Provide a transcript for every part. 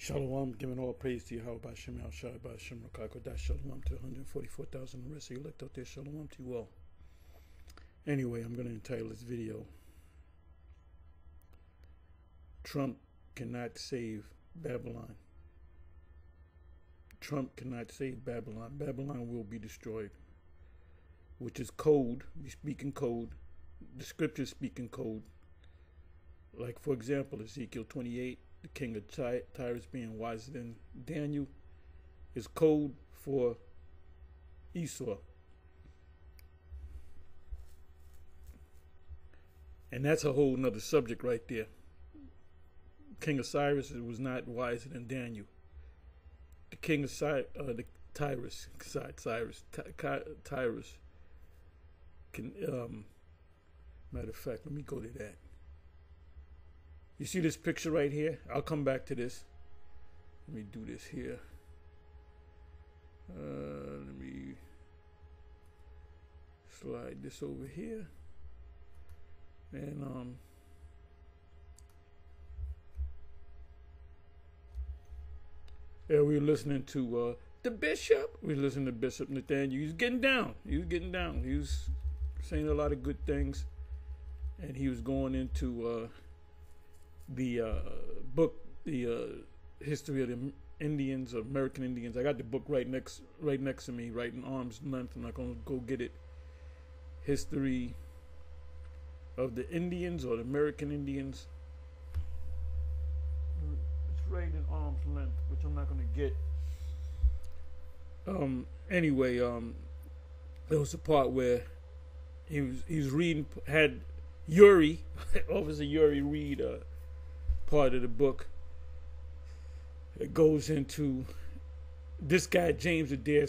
Shalom, giving all praise to Yahweh Bashem, Al Shai Bashem, Rakakodash, Shalom to 144,000 the rest of you elect out there, Shalom to you all. Anyway, I'm going to entitle this video, Trump Cannot Save Babylon. Trump cannot save Babylon. Babylon will be destroyed, which is code. We speak in code. The scriptures speak in code. Like, for example, Ezekiel 28 the king of Ty- Tyrus being wiser than Daniel, is code for Esau. And that's a whole nother subject right there. King of Cyrus was not wiser than Daniel. The king of Cy- uh, the Tyrus, Cyrus, Ty- Tyrus. Can um, matter of fact, let me go to that. You see this picture right here? I'll come back to this. Let me do this here. Uh, let me slide this over here. And um Yeah, we were listening to uh the bishop. We were listening to Bishop Nathaniel. He was getting down. He was getting down. He was saying a lot of good things. And he was going into uh the uh, book, the uh, history of the Indians, American Indians. I got the book right next, right next to me, right in arm's length. I'm not gonna go get it. History of the Indians or the American Indians. It's right in arm's length, which I'm not gonna get. Um. Anyway, um, there was a part where he was he was reading had Yuri, Officer Yuri read uh, part of the book it goes into this guy James Adair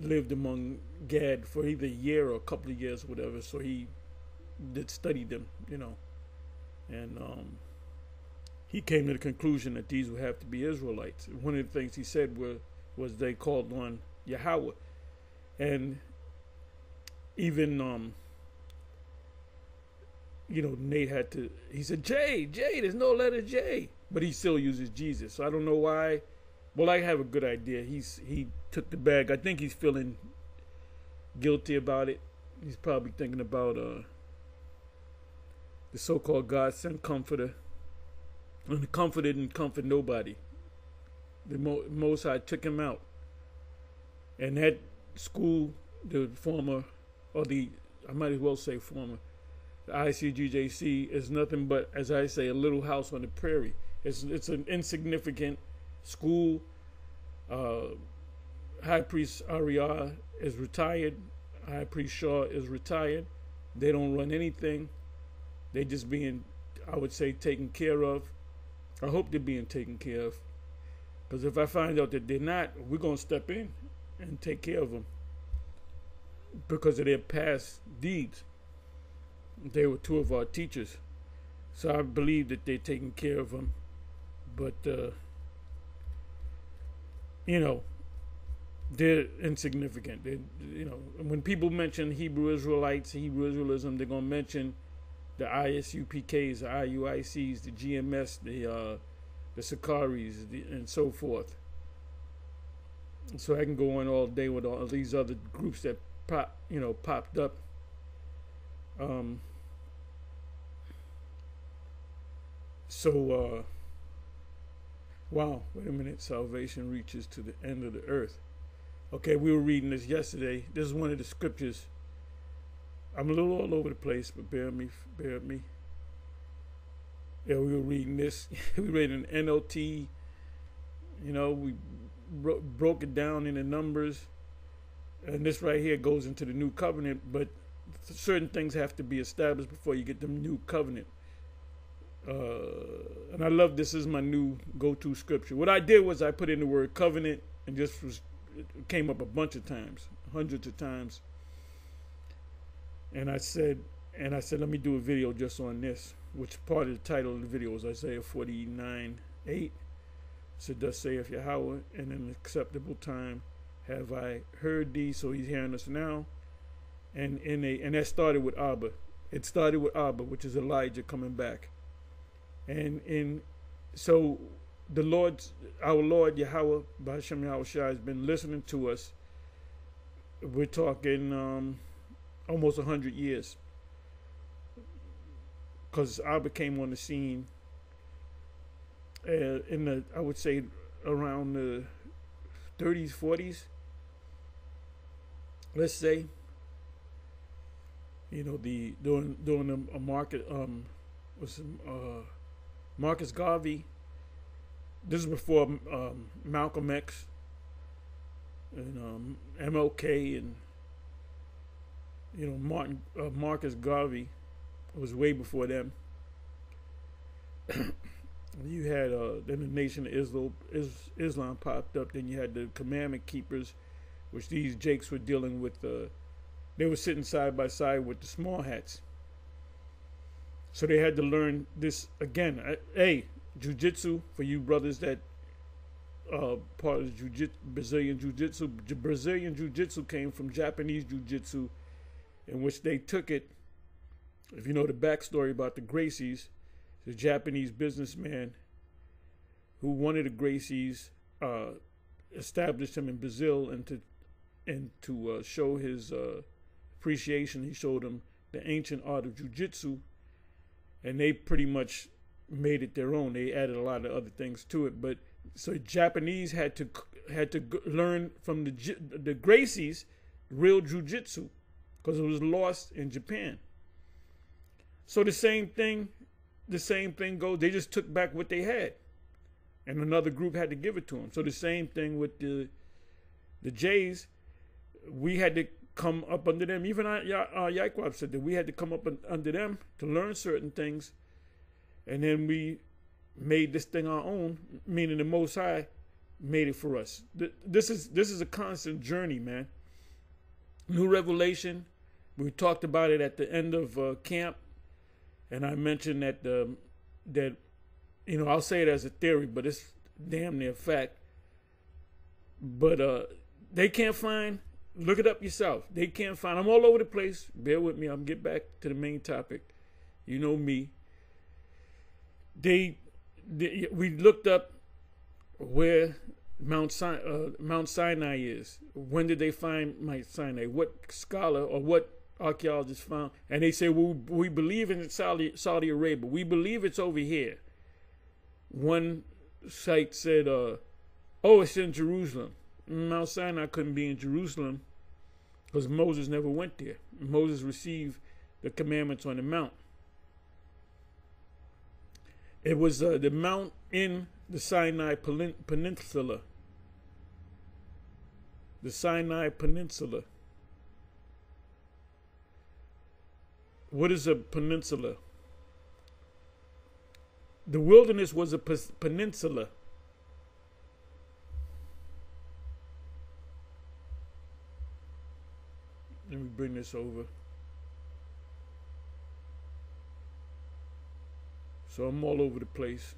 lived among Gad for either a year or a couple of years, whatever. So he did study them, you know, and um, he came to the conclusion that these would have to be Israelites. One of the things he said were was they called on Yahweh, and even um, you know, Nate had to. He said, "J, J, there's no letter J," but he still uses Jesus. So I don't know why. Well, I have a good idea. He's he took the bag. I think he's feeling guilty about it. He's probably thinking about uh, the so-called God sent comforter, and the comforter didn't comfort nobody. The Mo- Most High took him out, and that school, the former, or the I might as well say former the ICGJC is nothing but, as I say, a little house on the prairie. It's it's an insignificant school. Uh, High Priest Ariah is retired. High Priest Shaw is retired. They don't run anything. They just being, I would say, taken care of. I hope they're being taken care of. Because if I find out that they're not, we're going to step in and take care of them because of their past deeds. They were two of our teachers. So I believe that they're taking care of them. But, uh, you know, they're insignificant. They, you know, when people mention Hebrew Israelites, Hebrew Israelism, they're going to mention the ISUPKs, the IUICs, the GMS, the uh, the Sakaris, the, and so forth. So I can go on all day with all these other groups that pop, you know, popped up. Um, So, uh, wow, wait a minute. Salvation reaches to the end of the earth. Okay, we were reading this yesterday. This is one of the scriptures. I'm a little all over the place, but bear me, bear me. Yeah, we were reading this. we read an NLT. You know, we bro- broke it down into numbers, and this right here goes into the new covenant. But certain things have to be established before you get the new covenant uh, and I love this is my new go-to scripture. What I did was I put in the word covenant and just was came up a bunch of times, hundreds of times. And I said, and I said, let me do a video just on this, which part of the title of the video is Isaiah 49, 8. So thus saith Yahweh, in an acceptable time have I heard thee. So he's hearing us now. And in a and that started with Abba. It started with Abba, which is Elijah coming back and in so the Lord, our Lord Yahweh, Bahashem Yahweh Shai, has been listening to us. We're talking um, almost 100 years. Because I became on the scene uh, in the, I would say, around the 30s, 40s. Let's say, you know, the doing doing a, market um was uh Marcus Garvey. This is before um, Malcolm X and um, MLK and you know Martin uh, Marcus Garvey was way before them. you had uh, then the Nation of Islam, Islam popped up. Then you had the Commandment Keepers, which these Jakes were dealing with. Uh, they were sitting side by side with the small hats. So they had to learn this again. Uh, hey, jujitsu for you brothers that uh, part of jiu-jitsu, Brazilian jiu-jitsu. Brazilian jiu-jitsu came from Japanese jiu-jitsu, in which they took it. If you know the backstory about the Gracies, the Japanese businessman who wanted the Gracies uh, established him in Brazil and to and to uh, show his uh, appreciation, he showed him the ancient art of jiu-jitsu and they pretty much made it their own. They added a lot of other things to it, but so Japanese had to had to learn from the the Gracies real jujitsu because it was lost in Japan. So the same thing, the same thing goes. They just took back what they had, and another group had to give it to them. So the same thing with the the Jays, we had to come up under them. Even uh, Yaquab said that we had to come up under them to learn certain things, and then we made this thing our own. Meaning the Most High made it for us. This is this is a constant journey, man. New revelation. We talked about it at the end of uh, camp, and I mentioned that um, that you know I'll say it as a theory, but it's damn near fact. But uh, they can't find Look it up yourself. They can't find. I'm all over the place. Bear with me. I'm get back to the main topic. You know me. They, they we looked up where Mount Sinai, uh, Mount Sinai is. When did they find Mount Sinai? What scholar or what archaeologist found? And they say, well, we believe in Saudi, Saudi Arabia. We believe it's over here. One site said, uh, oh, it's in Jerusalem. Mount Sinai couldn't be in Jerusalem because Moses never went there. Moses received the commandments on the mount. It was uh, the mount in the Sinai Peninsula. The Sinai Peninsula. What is a peninsula? The wilderness was a peninsula. Me bring this over. So I'm all over the place.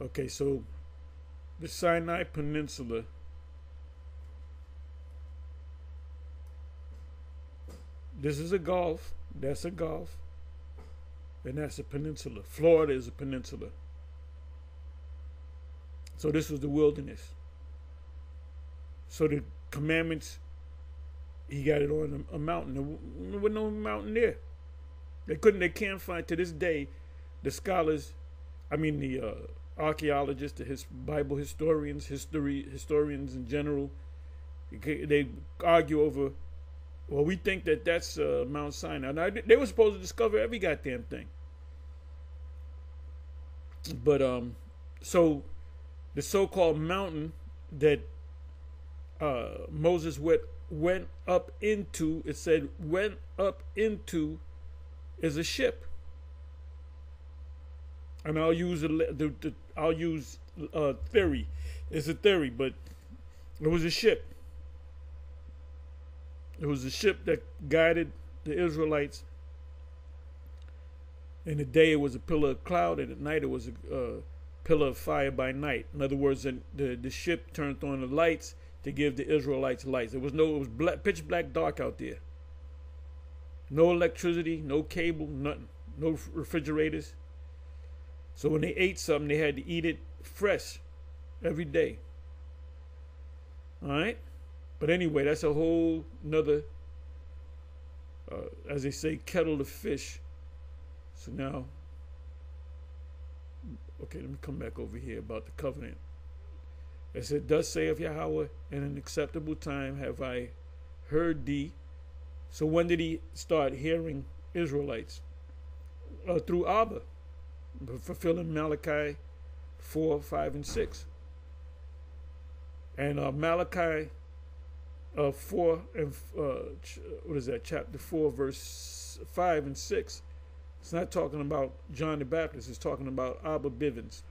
Okay, so the Sinai Peninsula this is a gulf that's a Gulf. And that's a peninsula. Florida is a peninsula. So this was the wilderness. So the commandments, he got it on a, a mountain. There was no mountain there. They couldn't, they can't find, to this day, the scholars, I mean the uh, archaeologists, the his Bible historians, history historians in general, they argue over well, we think that that's uh, Mount Sinai. Now, they were supposed to discover every goddamn thing. But, um, so the so called mountain that uh, Moses went, went up into, it said, went up into is a ship. And I'll use a, the, the I'll use uh, theory. It's a theory, but it was a ship. It was a ship that guided the Israelites. In the day, it was a pillar of cloud, and at night, it was a uh, pillar of fire by night. In other words, the, the, the ship turned on the lights to give the Israelites lights. There was no, it was black, pitch black dark out there. No electricity, no cable, nothing. No refrigerators. So when they ate something, they had to eat it fresh every day. All right? But anyway, that's a whole nother, uh, as they say, kettle of fish. So now, okay, let me come back over here about the covenant. As It does say saith Yahweh, in an acceptable time have I heard thee. So when did he start hearing Israelites? Uh, through Abba, fulfilling Malachi 4, 5, and 6. And uh, Malachi uh, 4 and uh, what is that, chapter 4, verse 5 and 6. It's not talking about John the Baptist, it's talking about Abba Bivens.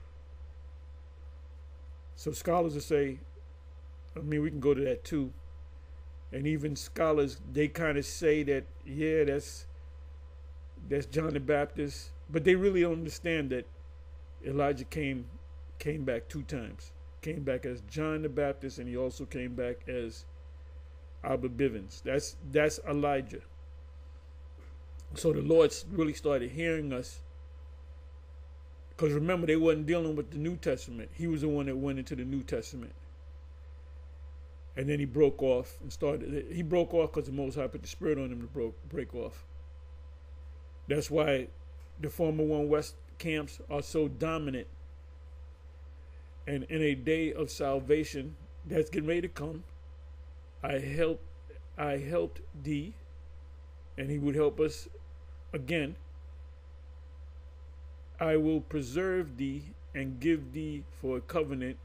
So scholars will say, I mean, we can go to that too. And even scholars, they kind of say that, yeah, that's that's John the Baptist, but they really don't understand that Elijah came came back two times. Came back as John the Baptist, and he also came back as Abba Bivens. That's that's Elijah. So the Lord really started hearing us. Because remember, they wasn't dealing with the New Testament. He was the one that went into the New Testament. And then he broke off and started. He broke off because the Most High put the Spirit on him to broke, break off. That's why the former One West camps are so dominant. And in a day of salvation that's getting ready to come, I helped I helped thee, and he would help us again. I will preserve thee and give thee for a covenant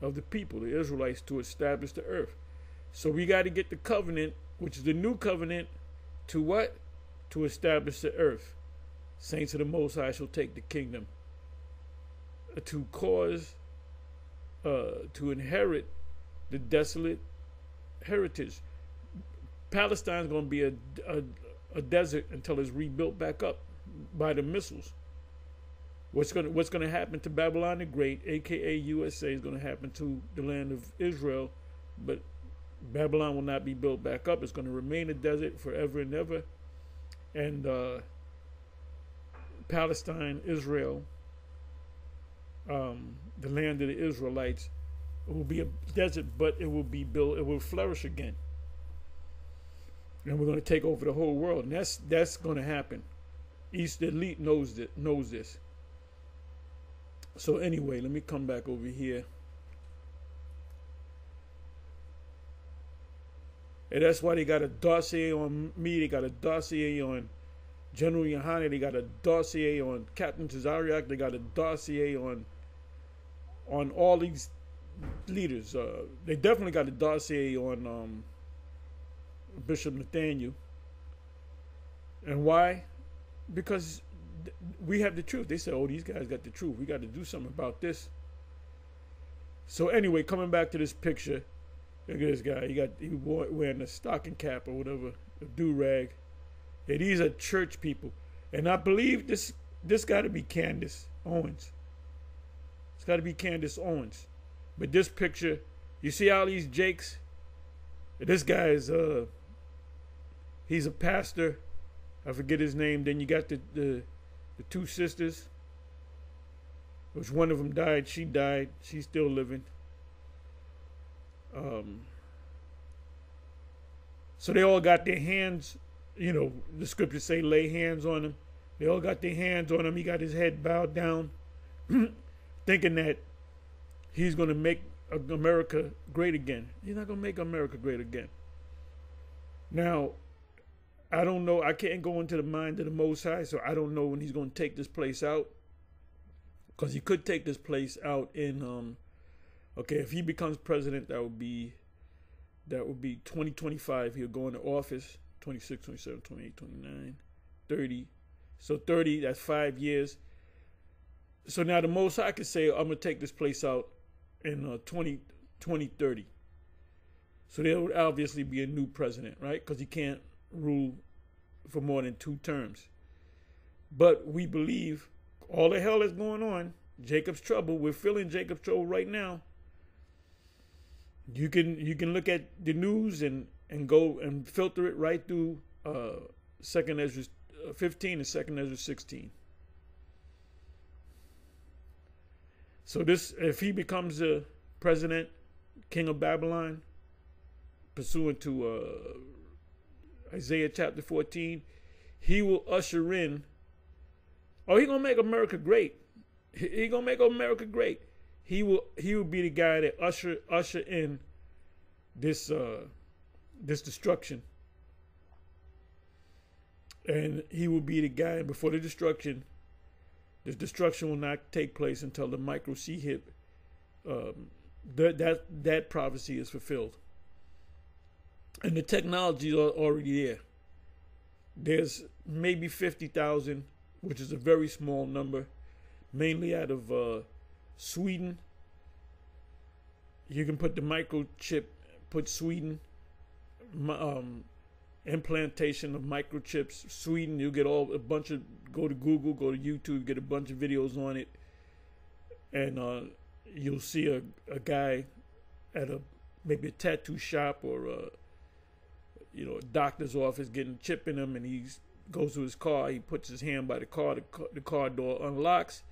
of the people, the Israelites, to establish the earth. So we got to get the covenant, which is the new covenant, to what? To establish the earth. Saints of the Most High shall take the kingdom. Uh, to cause, uh, to inherit the desolate heritage. Palestine is going to be a, a, a, desert until it's rebuilt back up by the missiles. What's going to, what's going to happen to Babylon the Great, aka USA, is going to happen to the land of Israel, but Babylon will not be built back up. It's going to remain a desert forever and ever. And uh, Palestine, Israel, um, the land of the Israelites, it will be a desert, but it will be built. It will flourish again, and we're going to take over the whole world. And that's that's going to happen. East elite knows that knows this. So anyway, let me come back over here. And that's why they got a dossier on me. They got a dossier on General Yohani. They got a dossier on Captain Tazariak. They got a dossier on on all these leaders. Uh, they definitely got a dossier on um, Bishop Nathaniel. And why? Because we have the truth. They said, "Oh, these guys got the truth. We got to do something about this." So anyway, coming back to this picture, look at this guy. He got he wearing a stocking cap or whatever, a do rag. Yeah, these are church people, and I believe this this got to be Candace Owens. It's got to be Candace Owens. But this picture, you see all these Jakes? This guy is uh he's a pastor. I forget his name. Then you got the the, the two sisters. Which one of them died. She died. She's still living. Um so they all got their hands, you know, the scriptures say lay hands on him. They all got their hands on him. He got his head bowed down, thinking that he's going to make America great again. He's not going to make America great again. Now, I don't know. I can't go into the mind of the Most High, so I don't know when he's going to take this place out. Because he could take this place out in, um, okay, if he becomes president, that would be, that would be 2025. He'll go into office, 26, 27, 28, 29, 30. So 30, that's five years. So now the Most High could say, I'm going to take this place out in uh, 20, 2030. So there would obviously be a new president, right? Because he can't rule for more than two terms. But we believe all the hell is going on, Jacob's trouble. We're feeling Jacob's trouble right now. You can you can look at the news and and go and filter it right through uh, Second Ezra uh, 15 and Second Ezra 16. So this, if he becomes the president, king of Babylon, pursuant to uh, Isaiah chapter 14, he will usher in. Oh, he gonna make America great. He, he gonna make America great. He will. He will be the guy that usher usher in this uh, this destruction, and he will be the guy before the destruction. This destruction will not take place until the micro hit. Um, that that that prophecy is fulfilled, and the technology is already there. There's maybe fifty thousand, which is a very small number, mainly out of uh, Sweden. You can put the microchip, put Sweden, um, implantation of microchips. Sweden, you get all a bunch of go to Google, go to YouTube, get a bunch of videos on it, and uh, you'll see a, a guy at a maybe a tattoo shop or a you know a doctor's office getting chip in him, and he goes to his car. He puts his hand by the car. The car, the car door unlocks.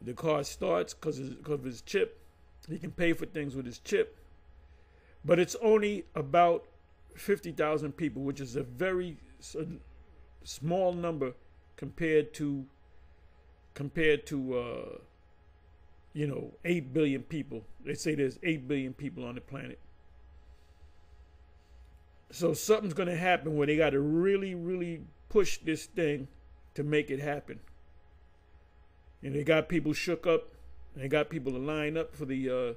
The car starts because of his chip. He can pay for things with his chip, but it's only about fifty thousand people, which is a very small number compared to compared to uh, you know eight billion people. They say there's eight billion people on the planet. So something's going to happen where they got to really, really push this thing to make it happen. And they got people shook up. They got people to line up for the, uh,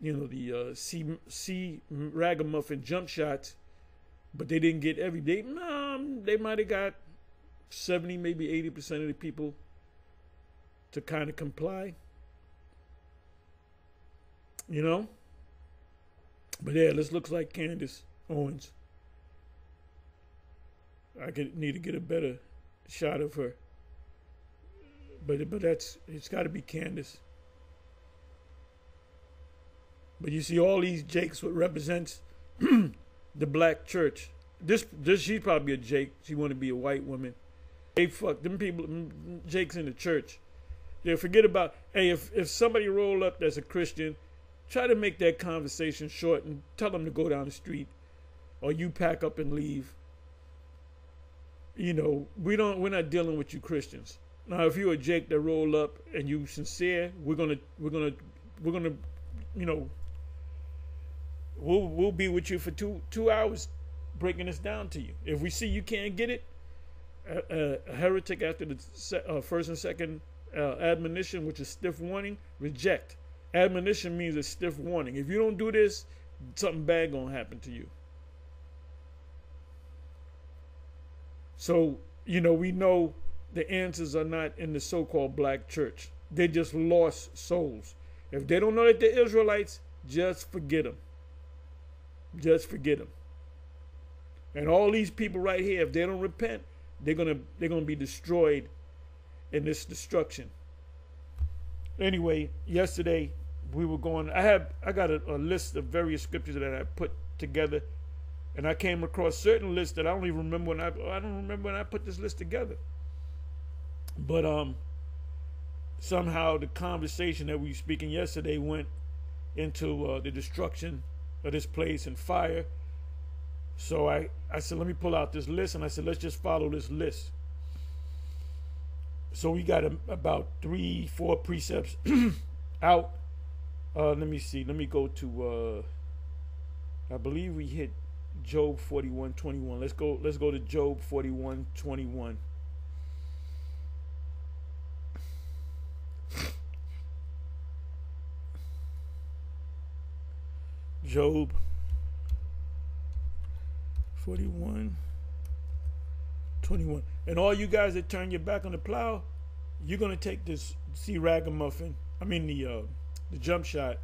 you know, the uh, C, C ragamuffin jump shots, but they didn't get every. They, um, they might have got 70, maybe 80% of the people to kind of comply. You know? But yeah, this looks like Candace Owens. I could need to get a better shot of her. But but that's it's got to be Candace. But you see all these Jakes what represents the black church. This this she's probably a Jake. She want to be a white woman. They fuck them people. Jakes in the church. They forget about. Hey, if if somebody roll up that's a Christian, try to make that conversation short and tell them to go down the street, or you pack up and leave. You know, we don't. We're not dealing with you Christians. Now, if you're a Jake that roll up and you sincere, we're gonna we're gonna we're gonna you know we'll we'll be with you for two two hours breaking this down to you. If we see you can't get it, a, a heretic after the se- uh, first and second uh, admonition, which is stiff warning, reject. Admonition means a stiff warning. If you don't do this, something bad gonna happen to you. So you know we know the answers are not in the so-called black church. They're just lost souls. If they don't know that they're Israelites, just forget them. Just forget them. And all these people right here, if they don't repent, they're gonna they're gonna be destroyed in this destruction. Anyway, yesterday we were going. I have I got a, a list of various scriptures that I put together, and I came across certain lists that I don't even remember when I I don't remember when I put this list together. But um, somehow the conversation that we were speaking yesterday went into uh, the destruction of this place and fire. So I, I said, let me pull out this list. And I said, let's just follow this list. So we got a, about three, four precepts out. Uh, let me see. Let me go to, uh, I believe we hit Job 41, 21. Let's go, let's go to Job 41, 21. Job 41, 21. And all you guys that turn your back on the plow, you're going to take this C ragamuffin, I mean the, uh, the jump shot,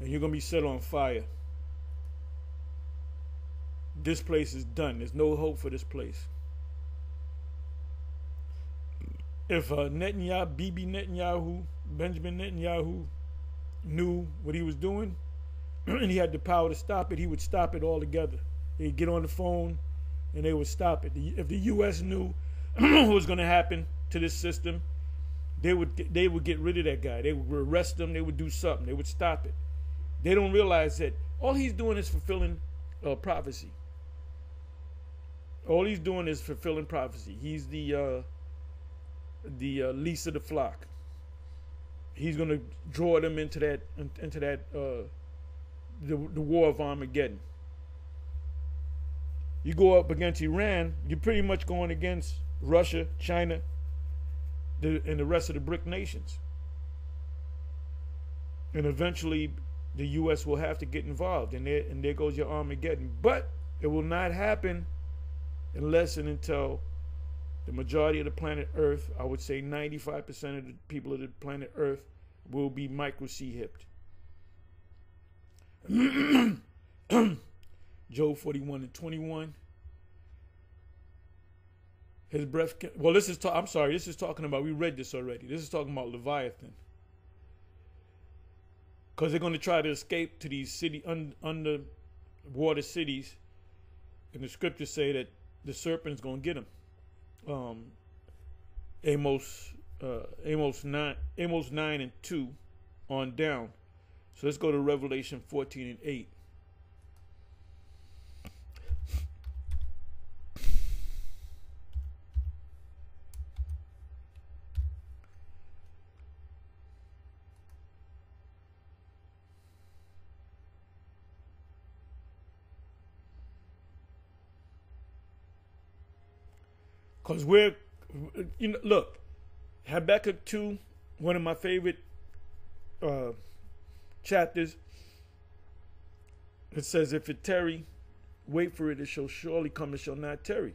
and you're going to be set on fire. This place is done. There's no hope for this place. if uh, Netanyahu, Bibi Netanyahu, Benjamin Netanyahu knew what he was doing and he had the power to stop it, he would stop it altogether. He'd get on the phone and they would stop it. If the U.S. knew what was going to happen to this system, they would they would get rid of that guy. They would arrest him. They would do something. They would stop it. They don't realize that all he's doing is fulfilling uh, prophecy. All he's doing is fulfilling prophecy. He's the uh, the uh, least of the flock. He's going to draw them into that into that uh, the the war of Armageddon. You go up against Iran, you're pretty much going against Russia, China, the, and the rest of the BRIC nations. And eventually, the U.S. will have to get involved, and there, and there goes your Armageddon. But it will not happen unless and until the majority of the planet Earth, I would say 95% of the people of the planet Earth, will be microchipped. Job 41 and 21. His breath. Can, well, this is. Ta- I'm sorry. This is talking about. We read this already. This is talking about Leviathan. Because they're going to try to escape to these city un, underwater cities, and the scriptures say that the serpent's going to get them. Um, Amos, uh, Amos nine, Amos nine and two, on down. So let's go to Revelation 14 and 8. Because we're, you know, look, Habakkuk 2, one of my favorite uh, chapters. It says, If it tarry, wait for it, it shall surely come, it shall not tarry.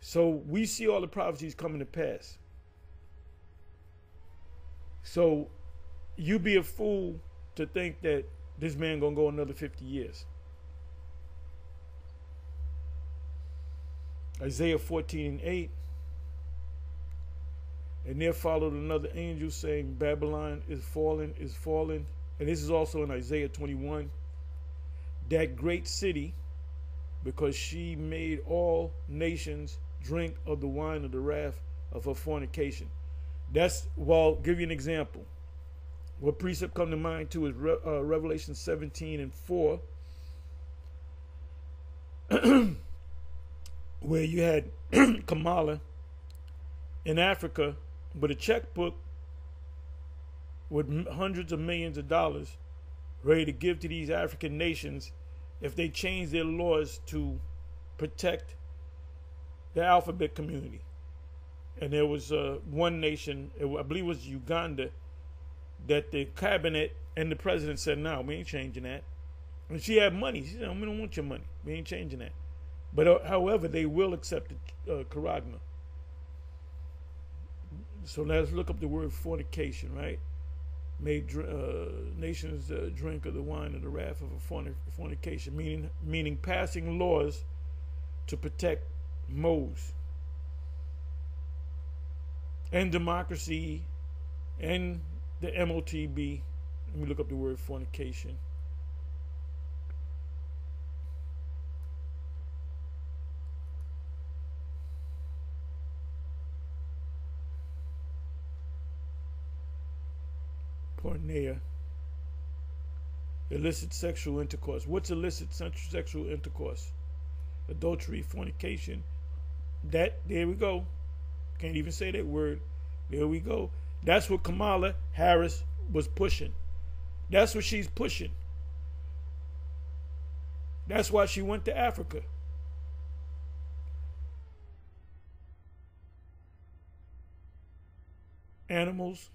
So we see all the prophecies coming to pass. So you be a fool to think that this man gonna go another 50 years. Isaiah 14 and 8. And there followed another angel saying, Babylon is fallen, is fallen. And this is also in Isaiah 21. That great city, because she made all nations drink of the wine of the wrath of her fornication. That's, well, give you an example. What precept come to mind too is Re uh, Revelation 17 and 4. where you had Kamala in Africa with a checkbook with hundreds of millions of dollars ready to give to these African nations if they change their laws to protect the alphabet community. And there was uh, one nation, I believe it was Uganda, that the cabinet and the president said, no, we ain't changing that. And she had money. She said, we don't want your money. We ain't changing that. But uh, however, they will accept the uh, charagma. So let's look up the word fornication, right? Made uh, nations uh, drink of the wine of the wrath of a fornication, meaning meaning passing laws to protect Mos and democracy and the MOTB. Let me look up the word fornication. Porneia. Illicit sexual intercourse. What's illicit sexual intercourse? Adultery, fornication. That, there we go. Can't even say that word. There we go. That's what Kamala Harris was pushing. That's what she's pushing. That's why she went to Africa. Animals,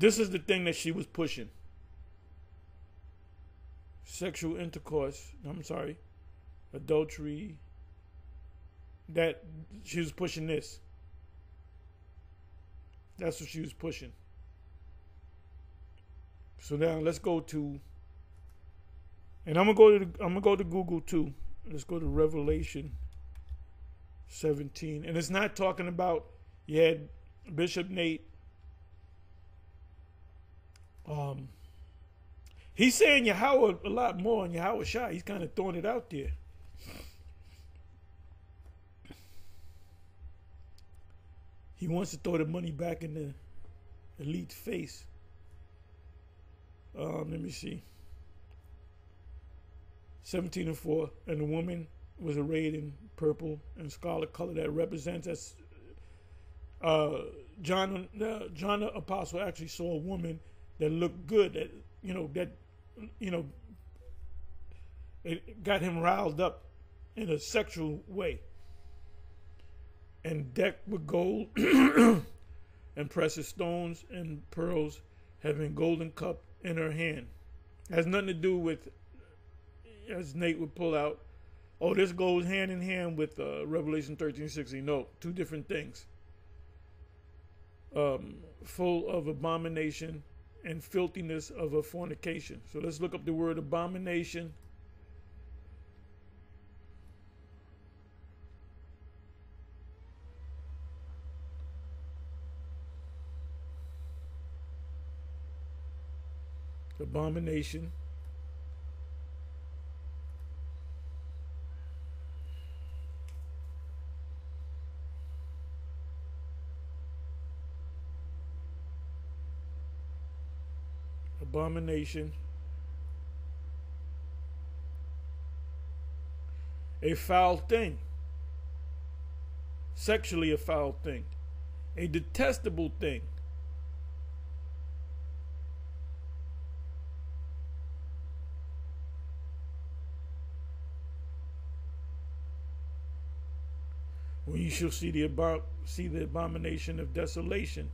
This is the thing that she was pushing. Sexual intercourse. I'm sorry. Adultery. that she was pushing this. That's what she was pushing. So now let's go to, and I'm gonna go to I'm gonna go to Google too. Let's go to Revelation 17, and it's not talking about had Bishop Nate. Um, he's saying Yahweh a lot more on Yahweh Shai. He's kind of throwing it out there. He wants to throw the money back in the elite's face. Um, let me see. 17 and 4. And the woman was arrayed in purple and scarlet color that represents as uh, John, uh, John the Apostle actually saw a woman that looked good, that, you know, that, you know, it got him riled up in a sexual way and decked with gold and precious stones and pearls, having golden cup in her hand. Has nothing to do with, as Nate would pull out, oh, this goes hand in hand with uh, Revelation 13 16. No, two different things. Um, full of abomination and filthiness of a fornication. So let's look up the word abomination abomination. Abomination. A foul thing. Sexually a foul thing. A detestable thing. when you shall see the see the abomination of desolation.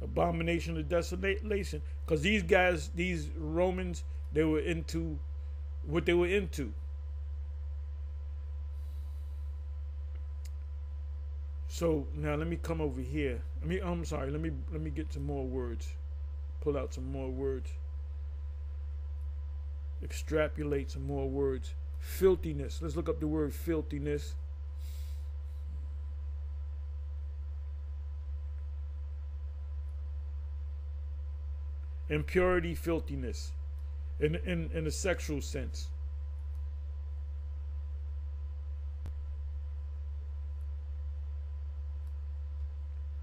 Abomination of desolation. Because these guys, these Romans, they were into what they were into. So now let me come over here. Let me I'm sorry, let me let me get some more words. Pull out some more words. Extrapolate some more words. Filthiness. Let's look up the word filthiness. Impurity, filthiness, in, in, in a sexual sense.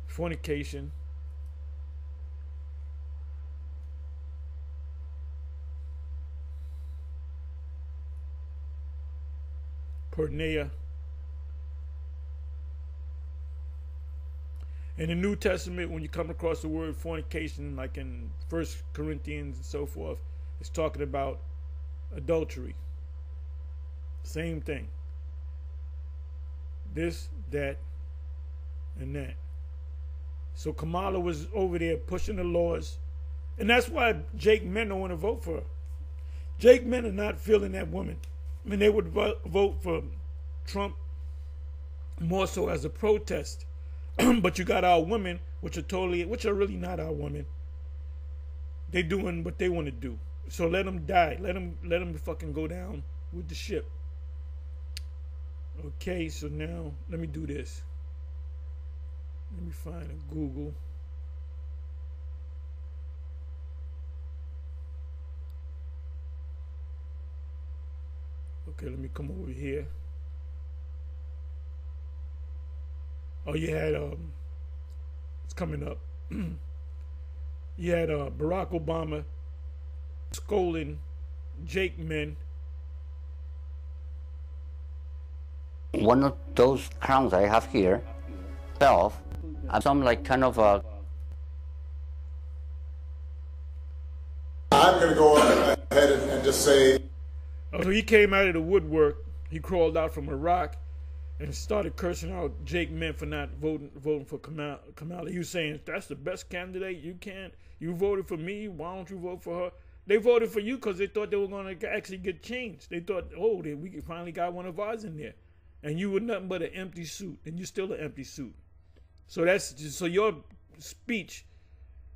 Fornication. porneia. In the New Testament, when you come across the word fornication, like in First Corinthians and so forth, it's talking about adultery. Same thing. This, that, and that. So Kamala was over there pushing the laws. And that's why Jake Men don't want to vote for her. Jake Men are not feeling that woman. I mean, they would vote for Trump more so as a protest. but you got our women, which are totally, which are really not our women. They doing what they want to do. So let them die. Let them, let them fucking go down with the ship. Okay, so now let me do this. Let me find a Google. Okay, let me come over here. Oh, you had um, it's coming up. you had uh, Barack Obama scolding Jake Men. One of those crowns I have here, self, I'm some like kind of a. I'm going to go ahead and just say so he came out of the woodwork. He crawled out from Iraq and started cursing out Jake Men for not voting voting for Kamala. Kamala. He was saying that's the best candidate. You can't. You voted for me. Why don't you vote for her? They voted for you because they thought they were going to actually get changed. They thought, oh, they, we finally got one of ours in there, and you were nothing but an empty suit, and you're still an empty suit. So that's just, so your speech,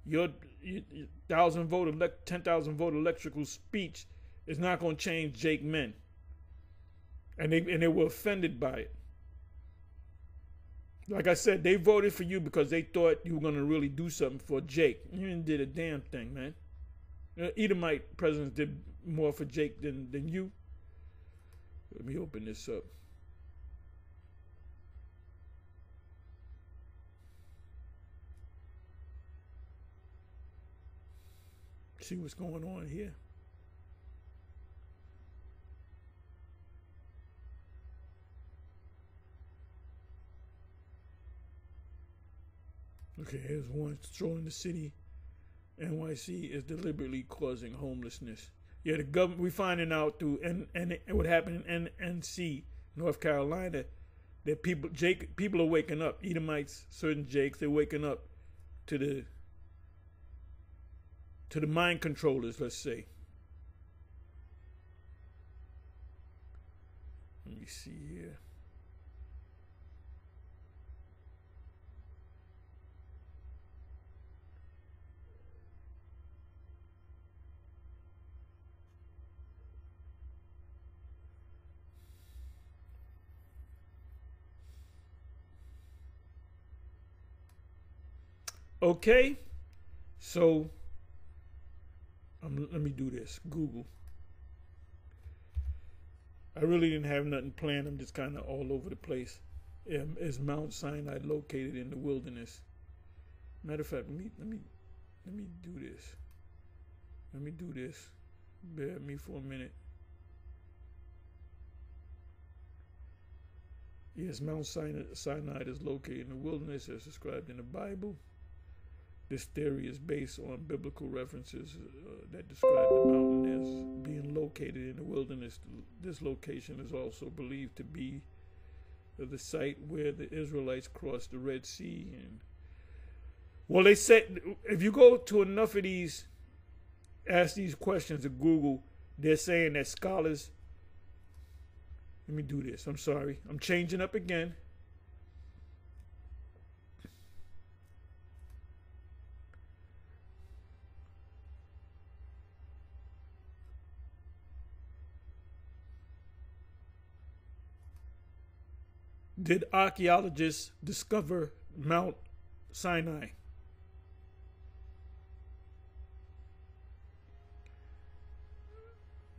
your, your thousand vote, elect, ten thousand vote electrical speech, is not going to change Jake Men. And they and they were offended by it. Like I said, they voted for you because they thought you were going to really do something for Jake. You didn't did a damn thing, man. Uh, Edomite presidents did more for Jake than, than you. Let me open this up. See what's going on here. Okay, here's one strolling the city. NYC is deliberately causing homelessness. Yeah, the government. We finding out through and and what happened in NC, North Carolina, that people Jake people are waking up. Edomites, certain Jakes, they're waking up to the to the mind controllers. Let's say. Let me see here. Okay, so um, let me do this. Google. I really didn't have nothing planned. I'm just kind of all over the place. Um, is Mount Sinai located in the wilderness? Matter of fact, let me let me let me do this. Let me do this. Bear me for a minute. Yes, Mount Sinai, Sinai is located in the wilderness as described in the Bible. This theory is based on biblical references uh, that describe the mountain as being located in the wilderness. This location is also believed to be the site where the Israelites crossed the Red Sea. And well, they said if you go to enough of these, ask these questions to Google, they're saying that scholars. Let me do this. I'm sorry. I'm changing up again. Did archaeologists discover Mount Sinai?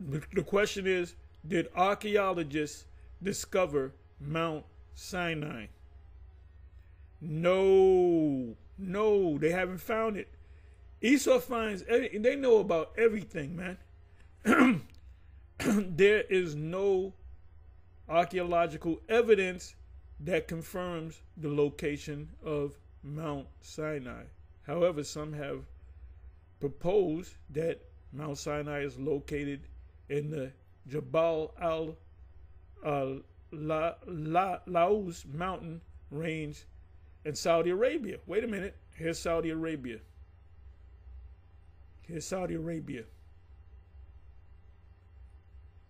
The question is Did archaeologists discover Mount Sinai? No, no, they haven't found it. Esau finds, they know about everything, man. there is no archaeological evidence that confirms the location of Mount Sinai. However, some have proposed that Mount Sinai is located in the Jabal al uh, La, La, Laus mountain range in Saudi Arabia. Wait a minute. Here's Saudi Arabia. Here's Saudi Arabia.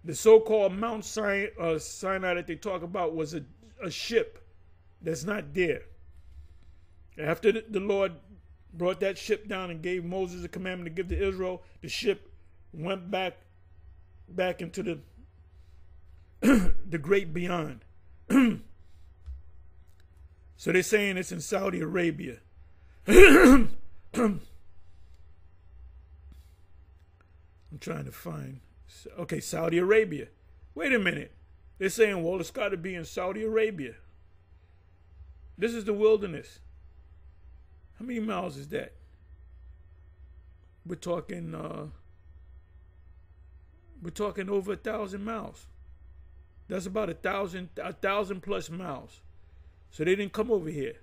The so called Mount Sinai, uh, Sinai that they talk about was a a ship that's not there. After the Lord brought that ship down and gave Moses a commandment to give to Israel, the ship went back back into the the great beyond. so they're saying it's in Saudi Arabia. I'm trying to find okay, Saudi Arabia. Wait a minute. They're saying, well, it's got to be in Saudi Arabia. This is the wilderness. How many miles is that? We're talking. Uh, we're talking over a thousand miles. That's about a thousand, a thousand plus miles. So they didn't come over here.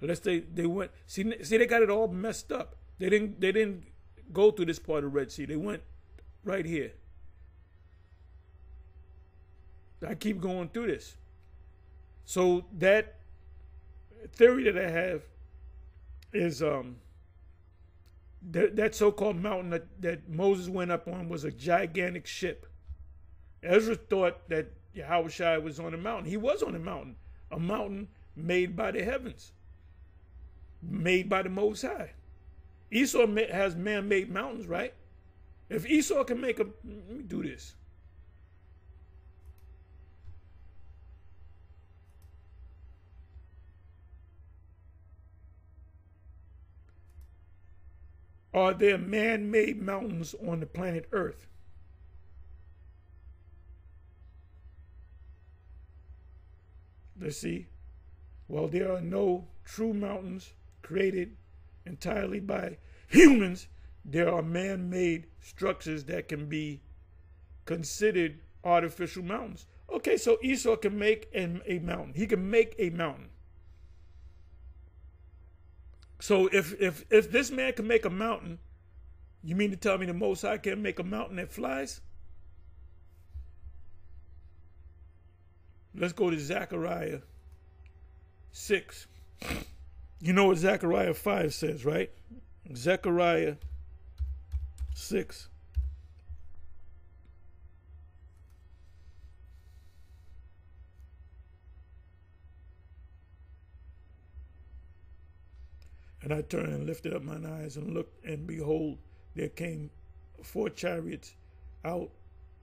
Unless they they went. See, see, they got it all messed up. They didn't. They didn't go through this part of the Red Sea. They went right here. I keep going through this. So that theory that I have is um that, that so-called mountain that, that Moses went up on was a gigantic ship. Ezra thought that Yahushua was on a mountain. He was on a mountain, a mountain made by the heavens, made by the Most High. Esau has man-made mountains, right? If Esau can make a, let me do this. Are there man made mountains on the planet Earth? Let's see. Well, there are no true mountains created entirely by humans. There are man made structures that can be considered artificial mountains. Okay, so Esau can make a, a mountain. He can make a mountain. So if if if this man can make a mountain, you mean to tell me the Most High can make a mountain that flies? Let's go to Zechariah 6. You know what Zechariah 5 says, right? Zechariah 6. And I turned and lifted up mine eyes and looked, and behold, there came four chariots out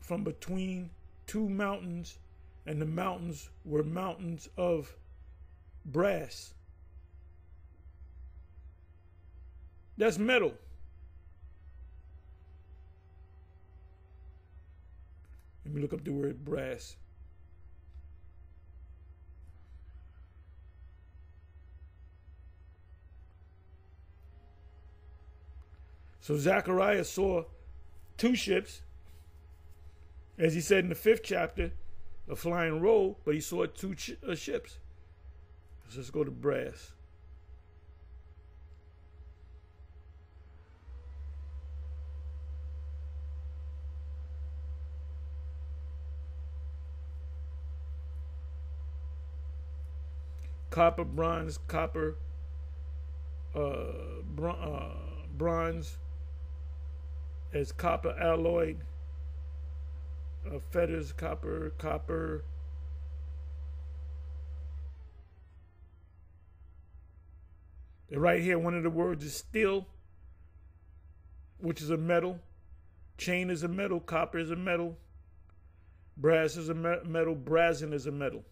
from between two mountains, and the mountains were mountains of brass. That's metal. Let me look up the word brass. So Zechariah saw two ships, as he said in the fifth chapter, a flying roll, but he saw two ch- uh, ships. Let's go to brass. Copper, bronze, copper, uh, bron- uh, bronze, as copper alloy, uh, fetters, copper, copper. And right here, one of the words is steel, which is a metal. Chain is a metal, copper is a metal, brass is a me- metal, brazen is a metal.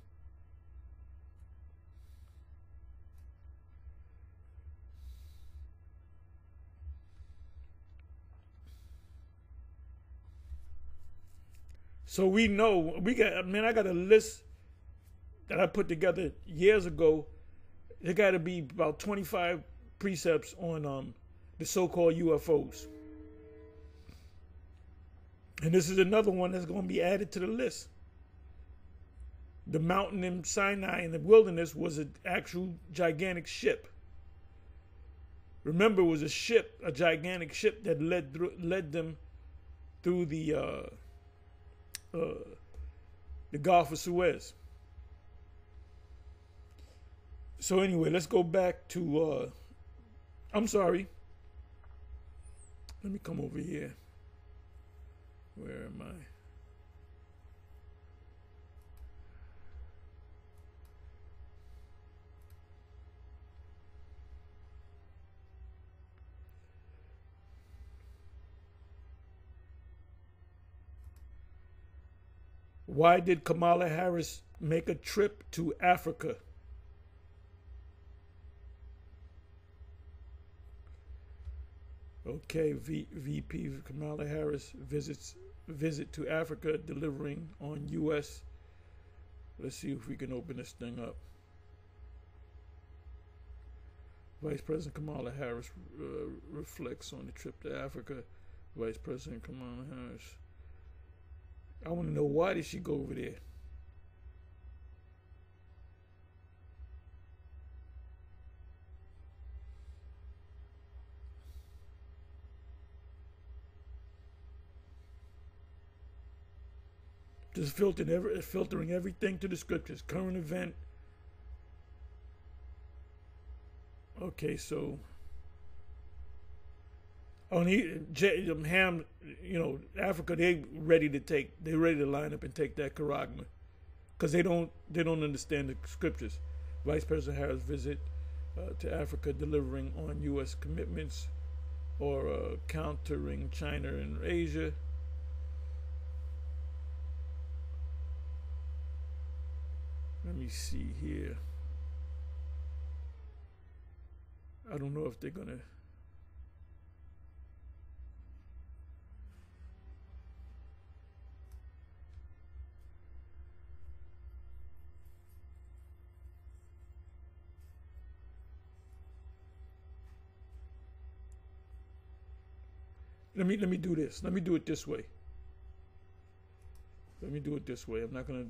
So we know we got. I mean, I got a list that I put together years ago. There got to be about twenty five precepts on um, the so-called UFOs, and this is another one that's going to be added to the list. The mountain in Sinai in the wilderness was an actual gigantic ship. Remember, it was a ship, a gigantic ship that led through, led them through the. Uh, uh, the Gulf of Suez. So anyway, let's go back to. Uh, I'm sorry. Let me come over here. Where am I? Why did Kamala Harris make a trip to Africa? Okay, v, VP Kamala Harris visits visit to Africa, delivering on U.S. Let's see if we can open this thing up. Vice President Kamala Harris uh, reflects on the trip to Africa. Vice President Kamala Harris. I want to know why did she go over there? Just filtering, every, filtering everything to the scriptures. Current event. Okay, so on J, um, Ham, you know, Africa, they ready to take, they ready to line up and take that charagma, because they don't they don't understand the scriptures. Vice President Harris visit uh, to Africa, delivering on U.S. commitments or uh, countering China and Asia. Let me see here. I don't know if they're gonna. Let me let me do this. Let me do it this way. Let me do it this way. I'm not gonna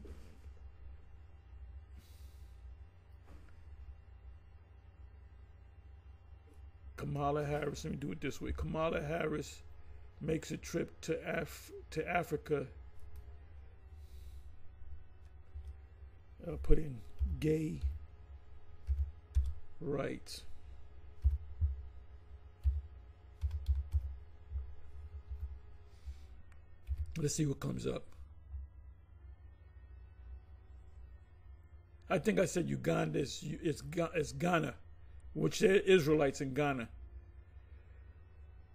Kamala Harris. Let me do it this way. Kamala Harris makes a trip to Af- to Africa. Uh, putting gay rights. Let's see what comes up. I think I said Uganda is it's, it's Ghana, which they're Israelites in Ghana.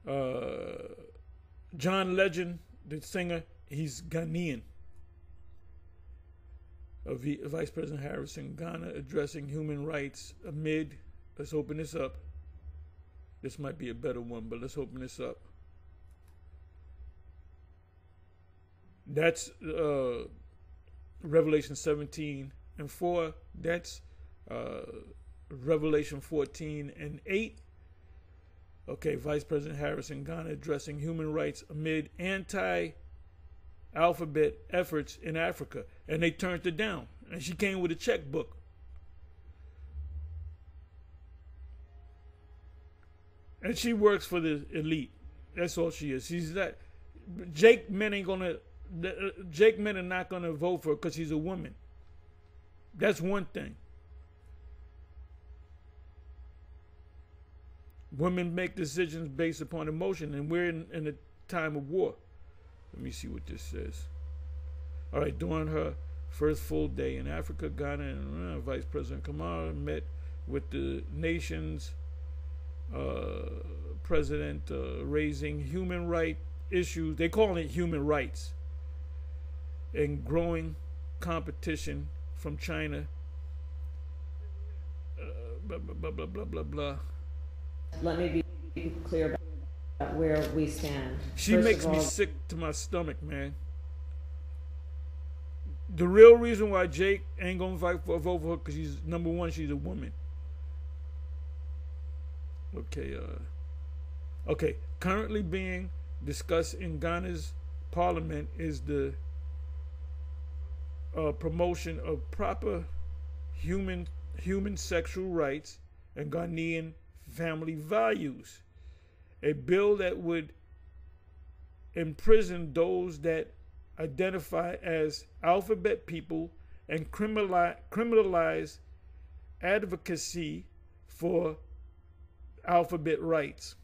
Uh, John Legend, the singer, he's Ghanaian. Uh, Vice President Harris in Ghana addressing human rights amid. Let's open this up. This might be a better one, but let's open this up. That's uh, Revelation 17 and 4. That's uh, Revelation 14 and 8. Okay, Vice President Harris in Ghana addressing human rights amid anti alphabet efforts in Africa. And they turned it down. And she came with a checkbook. And she works for the elite. That's all she is. She's that. Jake men ain't gonna. Jake men are not gonna vote for her because she's a woman. That's one thing. Women make decisions based upon emotion, and we're in, in a time of war. Let me see what this says. All right, during her first full day in Africa, Ghana, and uh, Vice President Kamala met with the nation's uh, president, uh, raising human rights issues. They call it human rights, and growing competition from China. Uh, blah blah blah blah blah blah let me be clear about where we stand. She First makes of me sick to my stomach, man. The real reason why Jake ain't gonna fight for vote for her because she's number one, she's a woman. Okay, uh, okay. Currently being discussed in Ghana's parliament is the uh, promotion of proper human human sexual rights and Ghanaian family values. A bill that would imprison those that identify as alphabet people and criminalize, criminalize advocacy for alphabet rights.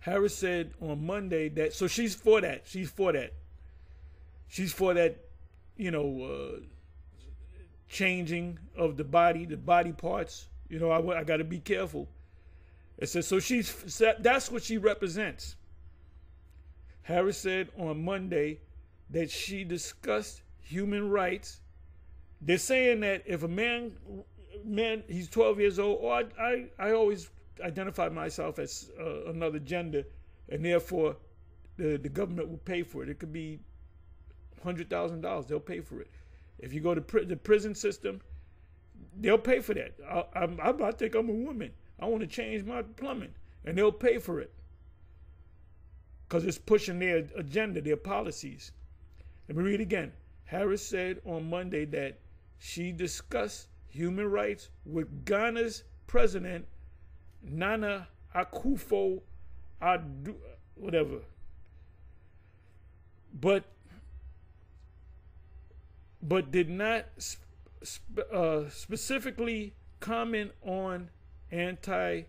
Harris said on Monday that, so she's for that. She's for that. She's for that, you know, uh, changing of the body, the body parts you know, I, I got to be careful. It says, so she's, that's what she represents. Harris said on Monday that she discussed human rights. They're saying that if a man, man, he's 12 years old, or I, I, I always identify myself as uh, another gender, and therefore the, the government will pay for it. It could be $100,000, they'll pay for it. If you go to pr- the prison system, they'll pay for that. I, I, I think I'm a woman. I want to change my plumbing, and they'll pay for it because it's pushing their agenda, their policies. Let me read again. Harris said on Monday that she discussed human rights with Ghana's president Nana Akufo Addo, whatever. But but did not sp- uh, specifically comment on anti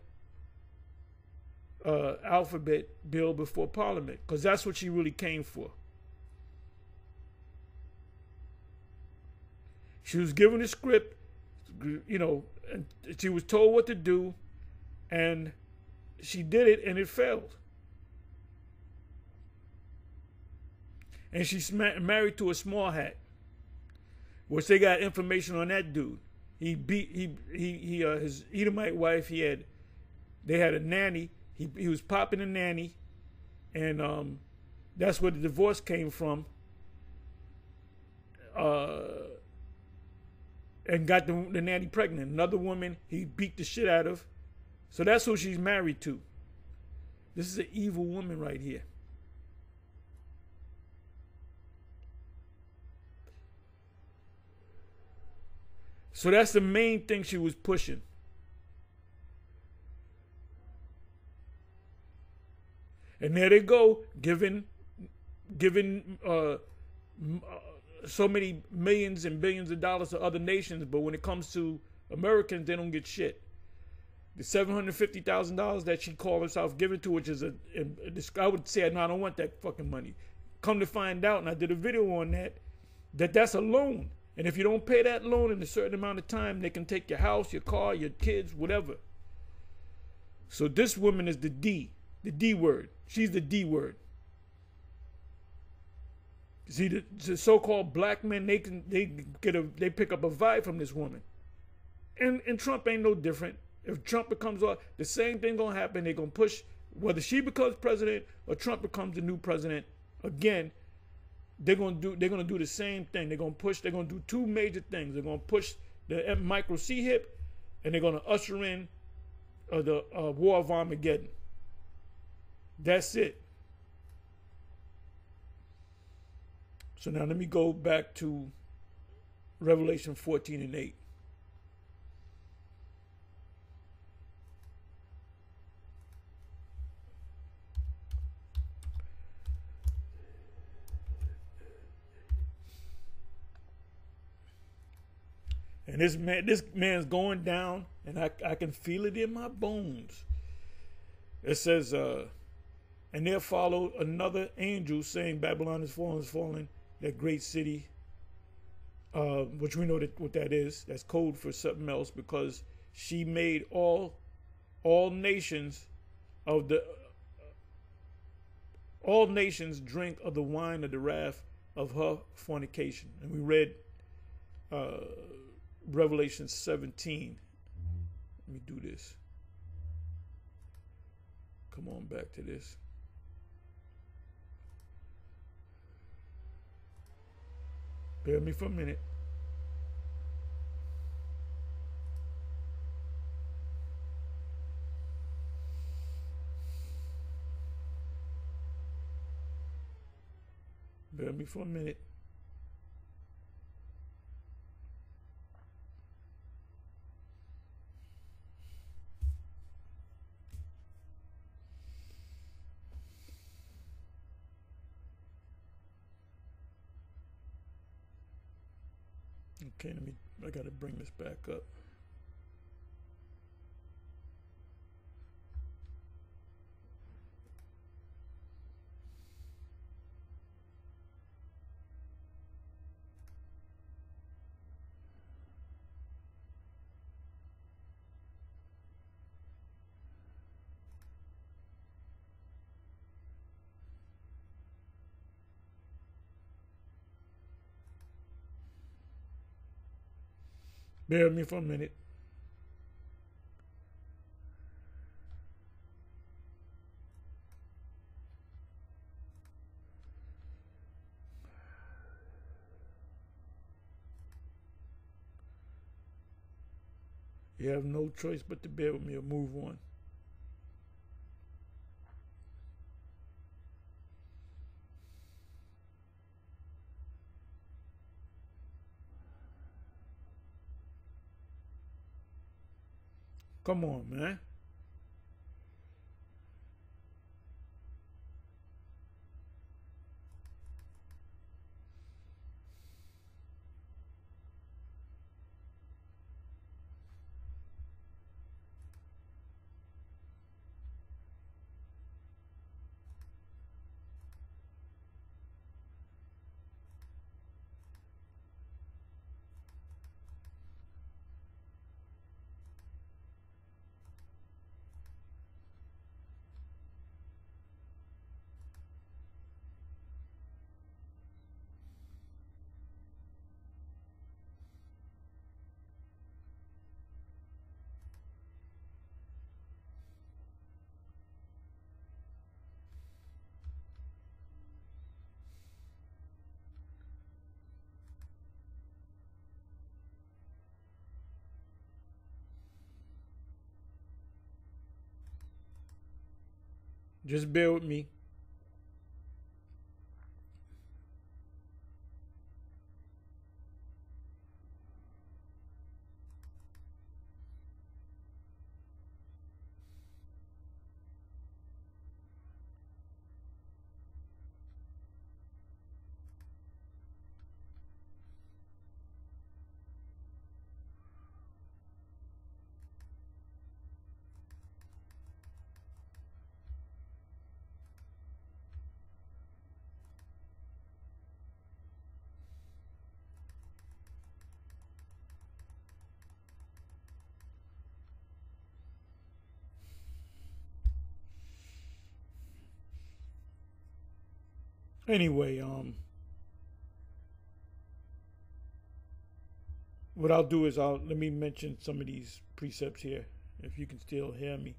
uh, alphabet bill before Parliament because that's what she really came for. She was given a script, you know, and she was told what to do, and she did it, and it failed. And she's married to a small hat, which they got information on that dude. He beat he he he uh, his Edomite wife. He had they had a nanny. He he was popping a nanny, and um, that's where the divorce came from. Uh, and got the, the nanny pregnant. Another woman he beat the shit out of. So that's who she's married to. This is an evil woman right here. So that's the main thing she was pushing. And there they go, giving, giving uh, so many millions and billions of dollars to other nations, but when it comes to Americans, they don't get shit. The seven hundred fifty thousand dollars that she called herself giving to, which is a, a, I would say, no, I don't want that fucking money. Come to find out, and I did a video on that, that that's a loan, and if you don't pay that loan in a certain amount of time, they can take your house, your car, your kids, whatever. So this woman is the D, the D word. She's the D word. See, the, the so-called black men, they can they get a they pick up a vibe from this woman, and and Trump ain't no different. If Trump becomes off, the same thing gonna happen. They're gonna push whether she becomes president or Trump becomes the new president again. They're gonna do they're gonna do the same thing. They're gonna push. They're gonna do two major things. They're gonna push the microchip, and they're gonna usher in uh, the uh, war of Armageddon. That's it. So now let me go back to Revelation 14 and 8. And this man, this man's going down, and I, I can feel it in my bones. It says, uh, and there followed another angel saying, Babylon is fallen, is fallen, that great city, uh, which we know that what that is. That's code for something else because she made all all nations of the all nations drink of the wine of the wrath of her fornication. And we read uh, Revelation 17. Let me do this. Come on back to this. Bear me for a minute. Bear me for a minute. I gotta bring this back up. Bear with me for a minute. You have no choice but to bear with me or move on. Come on, Just bear with me. Anyway, um, what I'll do is I'll let me mention some of these precepts here, if you can still hear me.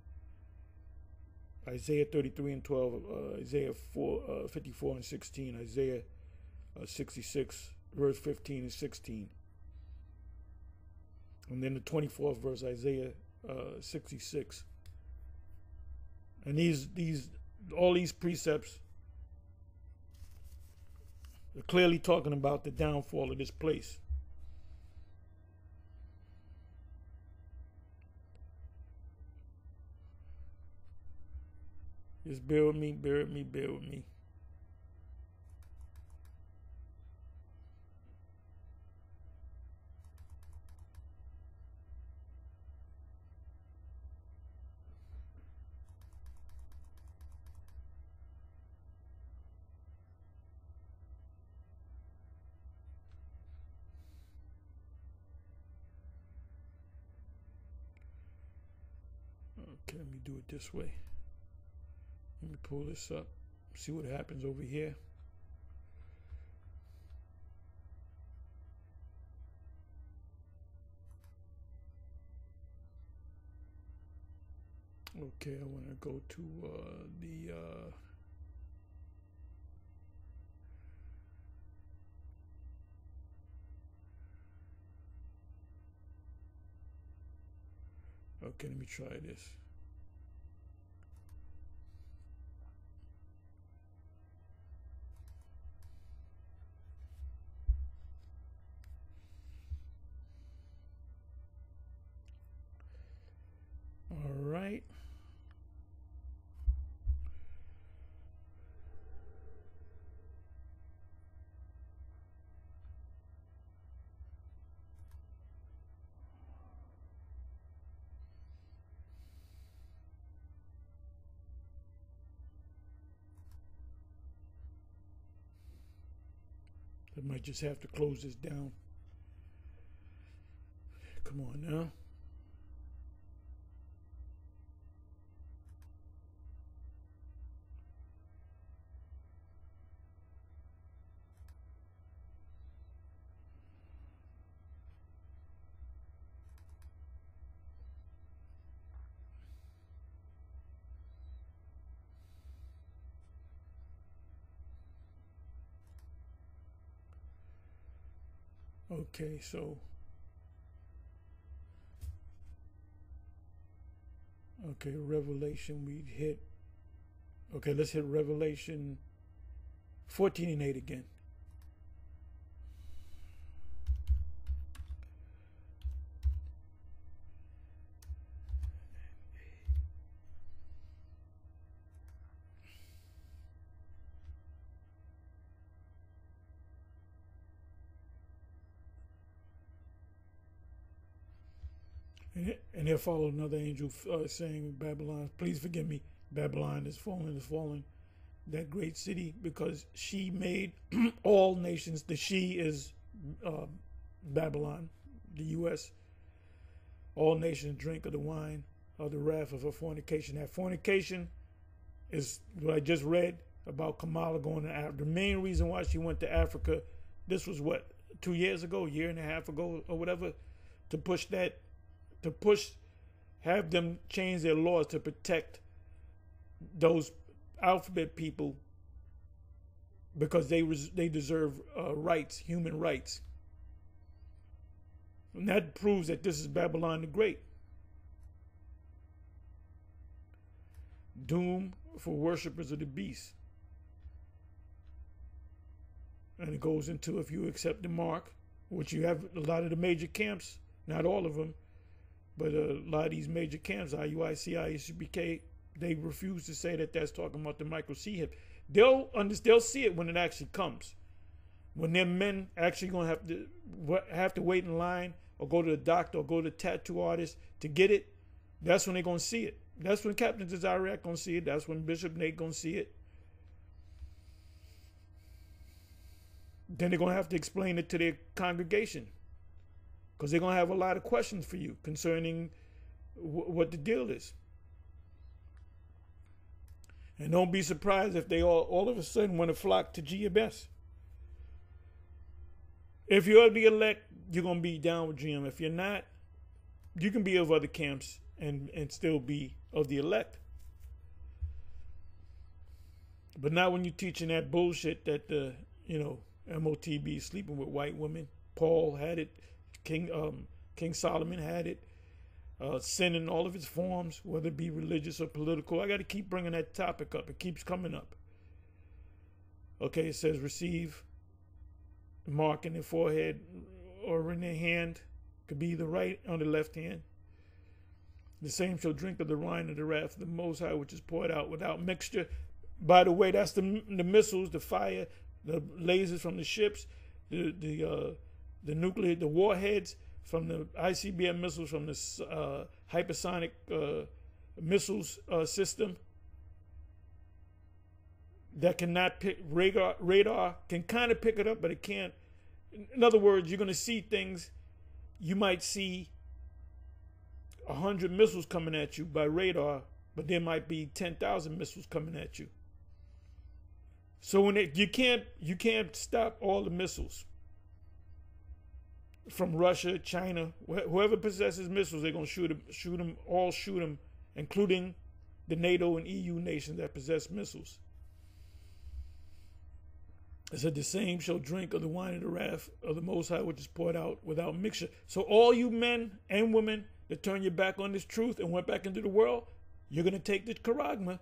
Isaiah 33 and 12, uh, Isaiah 4, uh, 54 and 16, Isaiah uh, 66, verse 15 and 16. And then the 24th verse, Isaiah uh, 66. And these, these, all these precepts are clearly talking about the downfall of this place. Just bear with me, bear with me, bear with me. Okay, let me do it this way. Let me pull this up, see what happens over here. Okay, I want to go to uh, the. Uh, okay, let me try this. Might just have to close this down. Come on now. Okay, so okay, Revelation we hit. Okay, let's hit Revelation 14 and 8 again. Here followed another angel uh, saying, Babylon, please forgive me. Babylon is fallen, is fallen. That great city, because she made all nations, the she is uh, Babylon, the U.S. All nations drink of the wine of the wrath of her fornication. That fornication is what I just read about Kamala going to Africa. The main reason why she went to Africa, this was what, two years ago, a year and a half ago, or whatever, to push that to push, have them change their laws to protect those alphabet people because they they deserve uh, rights, human rights. And that proves that this is Babylon the Great. Doom for worshippers of the beast. And it goes into if you accept the mark, which you have a lot of the major camps, not all of them, but uh, a lot of these major camps, IUIC, ISUPK, they refuse to say that that's talking about the microchip. They'll they'll see it when it actually comes. When their men actually gonna have to have to wait in line or go to the doctor or go to the tattoo artist to get it, that's when they're gonna see it. That's when Captain Desire gonna see it. That's when Bishop Nate gonna see it. Then they're gonna have to explain it to their congregation because they're gonna have a lot of questions for you concerning what the deal is. And don't be surprised if they all all of a sudden want to flock to GMS. If you're the elect, you're gonna be down with GM. If you're not, you can be of other camps and and still be of the elect. But not when you're teaching that bullshit that the you know MOTB is sleeping with white women. Paul had it. King um, King Solomon had it. Uh, sin in all of its forms, whether it be religious or political. I got to keep bringing that topic up. It keeps coming up. Okay, it says receive, mark in the forehead or in the hand. Could be the right or the left hand. The same shall drink of the wine of the wrath of the Most High, which is poured out without mixture. By the way, that's the the missiles, the fire, the lasers from the ships, the the uh, the nuclear, the warheads from the ICBM missiles from the uh, hypersonic uh, missiles uh, system that cannot pick radar. Radar can kind of pick it up, but it can't. In other words, you're going to see things. You might see a hundred missiles coming at you by radar, but there might be ten thousand missiles coming at you. So when it, you can't you can't stop all the missiles from Russia, China, wh- whoever possesses missiles, they're gonna shoot them, shoot them, all shoot them, including the NATO and EU nations that possess missiles. It said the same shall drink of the wine of the wrath of the Most High, which is poured out without mixture. So all you men and women that turn your back on this truth and went back into the world, you're gonna take the charagma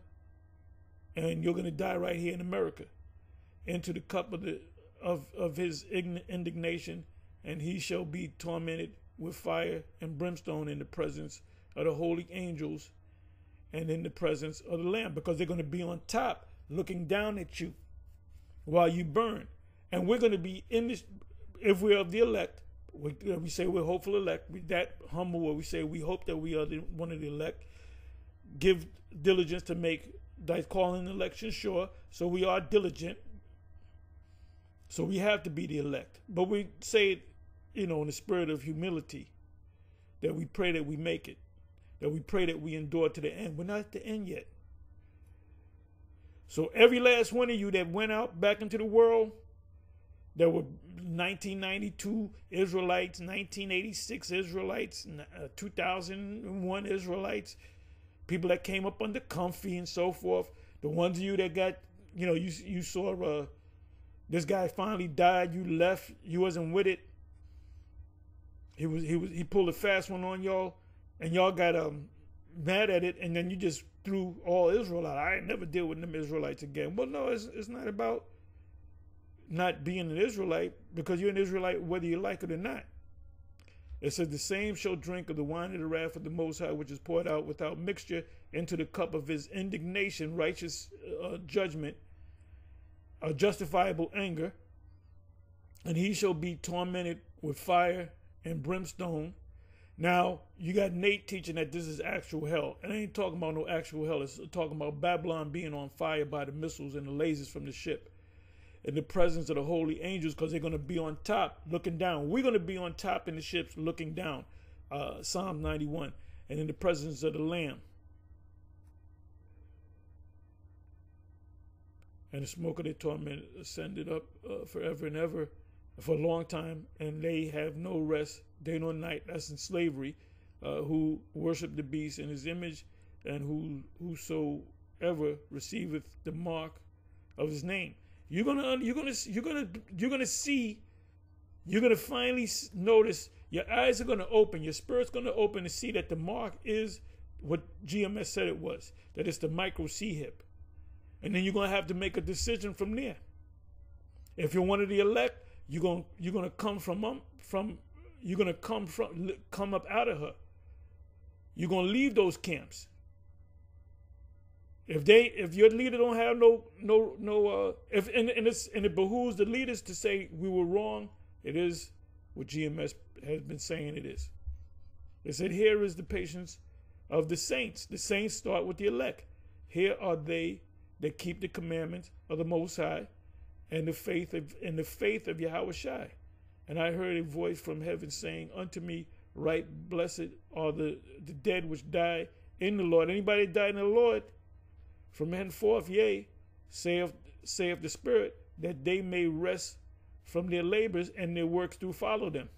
and you're going to die right here in America into the cup of the of of his indignation and he shall be tormented with fire and brimstone in the presence of the holy angels and in the presence of the lamb because they're going to be on top looking down at you while you burn and we're going to be in this if we're of the elect we, we say we're hopeful elect we that humble where we say we hope that we are the, one of the elect give diligence to make thy calling election sure. So we are diligent. So we have to be the elect. But we say you know, in the spirit of humility, that we pray that we make it, that we pray that we endure to the end. We're not at the end yet. So every last one of you that went out back into the world, there were 1992 Israelites, 1986 Israelites, uh, 2001 Israelites, people that came up under comfy and so forth. The ones of you that got, you know, you you saw uh, this guy finally died. You left. You wasn't with it. He was he was he pulled a fast one on y'all, and y'all got um mad at it, and then you just threw all Israel out. I never deal with them Israelites again. Well, no, it's it's not about not being an Israelite because you're an Israelite whether you like it or not. It says, The same shall drink of the wine of the wrath of the Most High, which is poured out without mixture into the cup of his indignation, righteous uh, judgment, a justifiable anger. And he shall be tormented with fire and brimstone. Now, you got Nate teaching that this is actual hell. And I ain't talking about no actual hell. It's talking about Babylon being on fire by the missiles and the lasers from the ship in the presence of the holy angels because they're going to be on top looking down. We're going to be on top in the ships looking down. Uh, Psalm 91. And in the presence of the Lamb. And the smoke of their torment ascended up uh, forever and ever for a long time, and they have no rest day nor night. That's in slavery, uh, who worship the beast in his image, and who whosoever receiveth the mark of his name. You're gonna you're gonna you're gonna you're gonna see. You're gonna finally notice. Your eyes are gonna open. Your spirit's gonna open to see that the mark is what GMS said it was. That it's the microchip. And then you're to have to make a decision from there. If you're one of the elect, you're going you're going to come from um, from you're going to come from come up out of her. You're going to leave those camps. If they if your leader don't have no no no uh if and, and it's and it behooves the leaders to say we were wrong, it is what GMS has been saying it is. They said here is the patience of the saints. The saints start with the elect. Here are they that keep the commandments of the Most High and the faith of and the faith of Yahawashi. And I heard a voice from heaven saying unto me, Right blessed are the, the dead which die in the Lord. Anybody that died in the Lord, from henceforth, yea, saith, saith the Spirit, that they may rest from their labors and their works do follow them.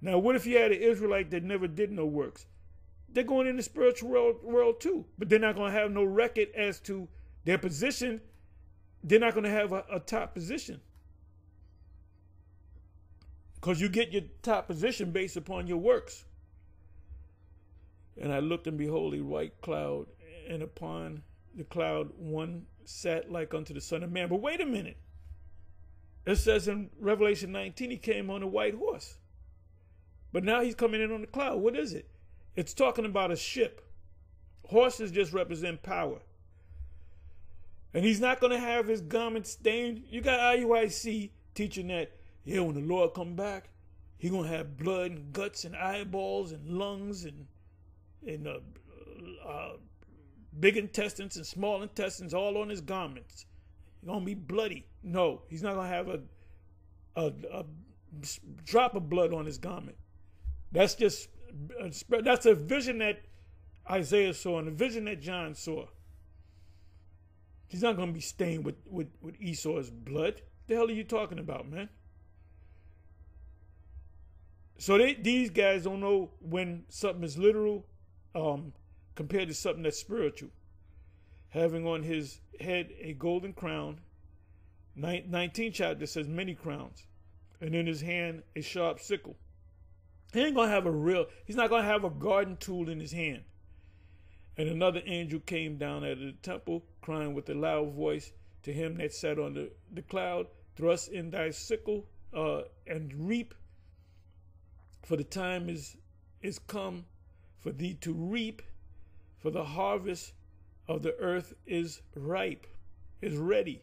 Now, what if you had an Israelite that never did no works? They're going in the spiritual world, world too, but they're not going to have no record as to their position. They're not going to have a, a top position because you get your top position based upon your works. And I looked, and behold, a white cloud, and upon the cloud one sat like unto the Son of Man. But wait a minute. It says in Revelation 19, he came on a white horse. But now he's coming in on the cloud. What is it? It's talking about a ship. Horses just represent power. And he's not going to have his garment stained. You got IUIC teaching that, yeah, when the Lord come back, he going to have blood and guts and eyeballs and lungs and, and uh, uh, big intestines and small intestines all on his garments. He's going to be bloody. No, he's not going to have a, a, a drop of blood on his garment. That's just that's a vision that Isaiah saw and a vision that John saw. He's not to be stained with, with, with Esau's blood. The hell are you talking about, man? So they, these guys don't know when something is literal um, compared to something that's spiritual. Having on his head a golden crown, 19 chapter says many crowns, and in his hand a sharp sickle. He ain't gonna have a real, he's not gonna have a garden tool in his hand. And another angel came down out of the temple, crying with a loud voice to him that sat on the, the cloud, Thrust in thy sickle uh, and reap, for the time is is come for thee to reap, for the harvest of the earth is ripe, is ready.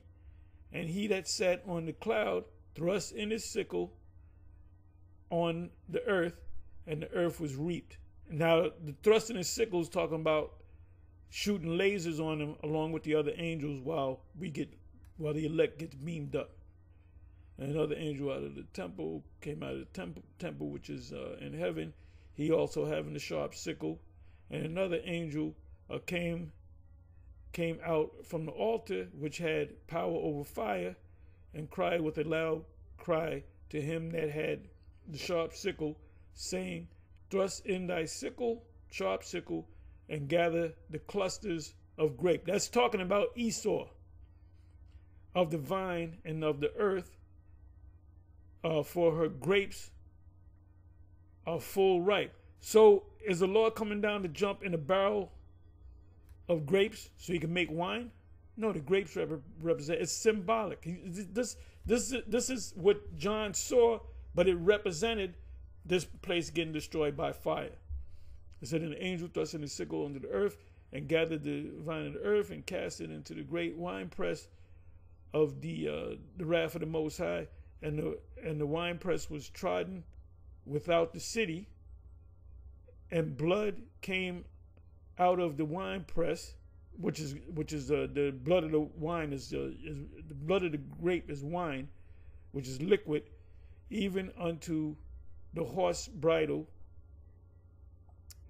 And he that sat on the cloud thrust in his sickle on the earth, and the earth was reaped. Now, the thrusting his sickle is talking about shooting lasers on him along with the other angels while we get while the elect gets beamed up. And another angel out of the temple came out of the temple, temple which is uh, in heaven. He also having a sharp sickle, and another angel uh, came came out from the altar which had power over fire, and cried with a loud cry to him that had the sharp sickle, saying, Thrust in thy sickle, sharp sickle, and gather the clusters of grape. That's talking about Esau, of the vine and of the earth, uh, for her grapes are full ripe. So is the Lord coming down to jump in a barrel of grapes so he can make wine? No, the grapes rep- represent. It's symbolic. This, this, this is what John saw but it represented this place getting destroyed by fire. It said, an angel thrust in his sickle into the earth and gathered the vine of the earth and cast it into the great winepress of the uh, the wrath of the Most High, and the and the winepress was trodden without the city, and blood came out of the winepress, which is which is uh, the blood of the wine is, uh, is the blood of the grape is wine, which is liquid, even unto the horse bridle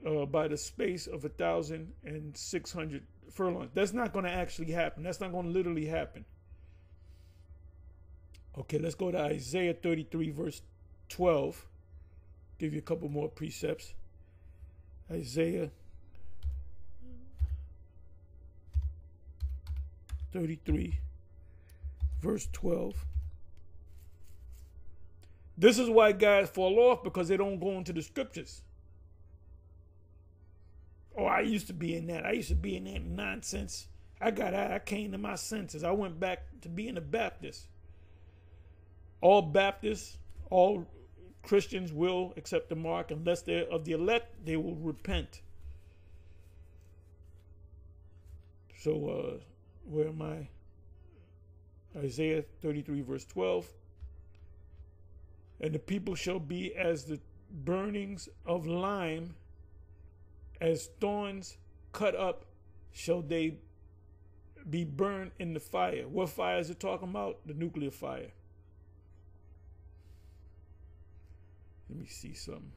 uh, by the space of a thousand and six hundred furlongs. That's not going to actually happen. That's not going to literally happen. Okay, let's go to Isaiah 33, verse 12. Give you a couple more precepts. Isaiah 33, verse 12. This is why guys fall off because they don't go into the scriptures. Oh, I used to be in that. I used to be in that nonsense. I got out. I came to my senses. I went back to being a Baptist. All Baptists, all Christians will accept the mark unless they're of the elect, they will repent. So, uh, where am I? Isaiah 33, verse 12. And the people shall be as the burnings of lime, as thorns cut up, shall they be burned in the fire. What fire is it talking about? The nuclear fire. Let me see something.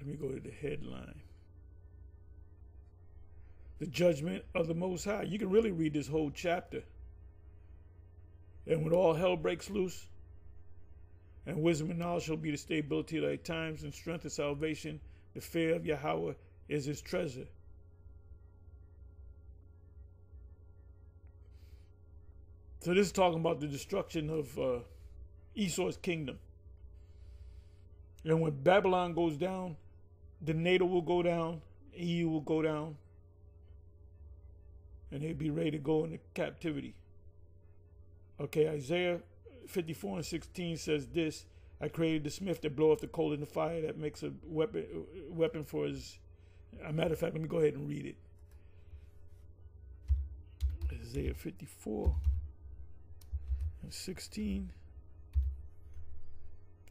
Let me go to the headline. The judgment of the Most High. You can really read this whole chapter. And when all hell breaks loose, and wisdom and knowledge shall be the stability of thy times, and strength of salvation, the fear of Yahweh is his treasure. So this is talking about the destruction of uh, Esau's kingdom. And when Babylon goes down, the NATO will go down, EU will go down, and they'll be ready to go into captivity. Okay, Isaiah 54 and 16 says this I created the smith that bloweth the coal in the fire that makes a weapon weapon for his. A matter of fact, let me go ahead and read it. Isaiah 54 and 16.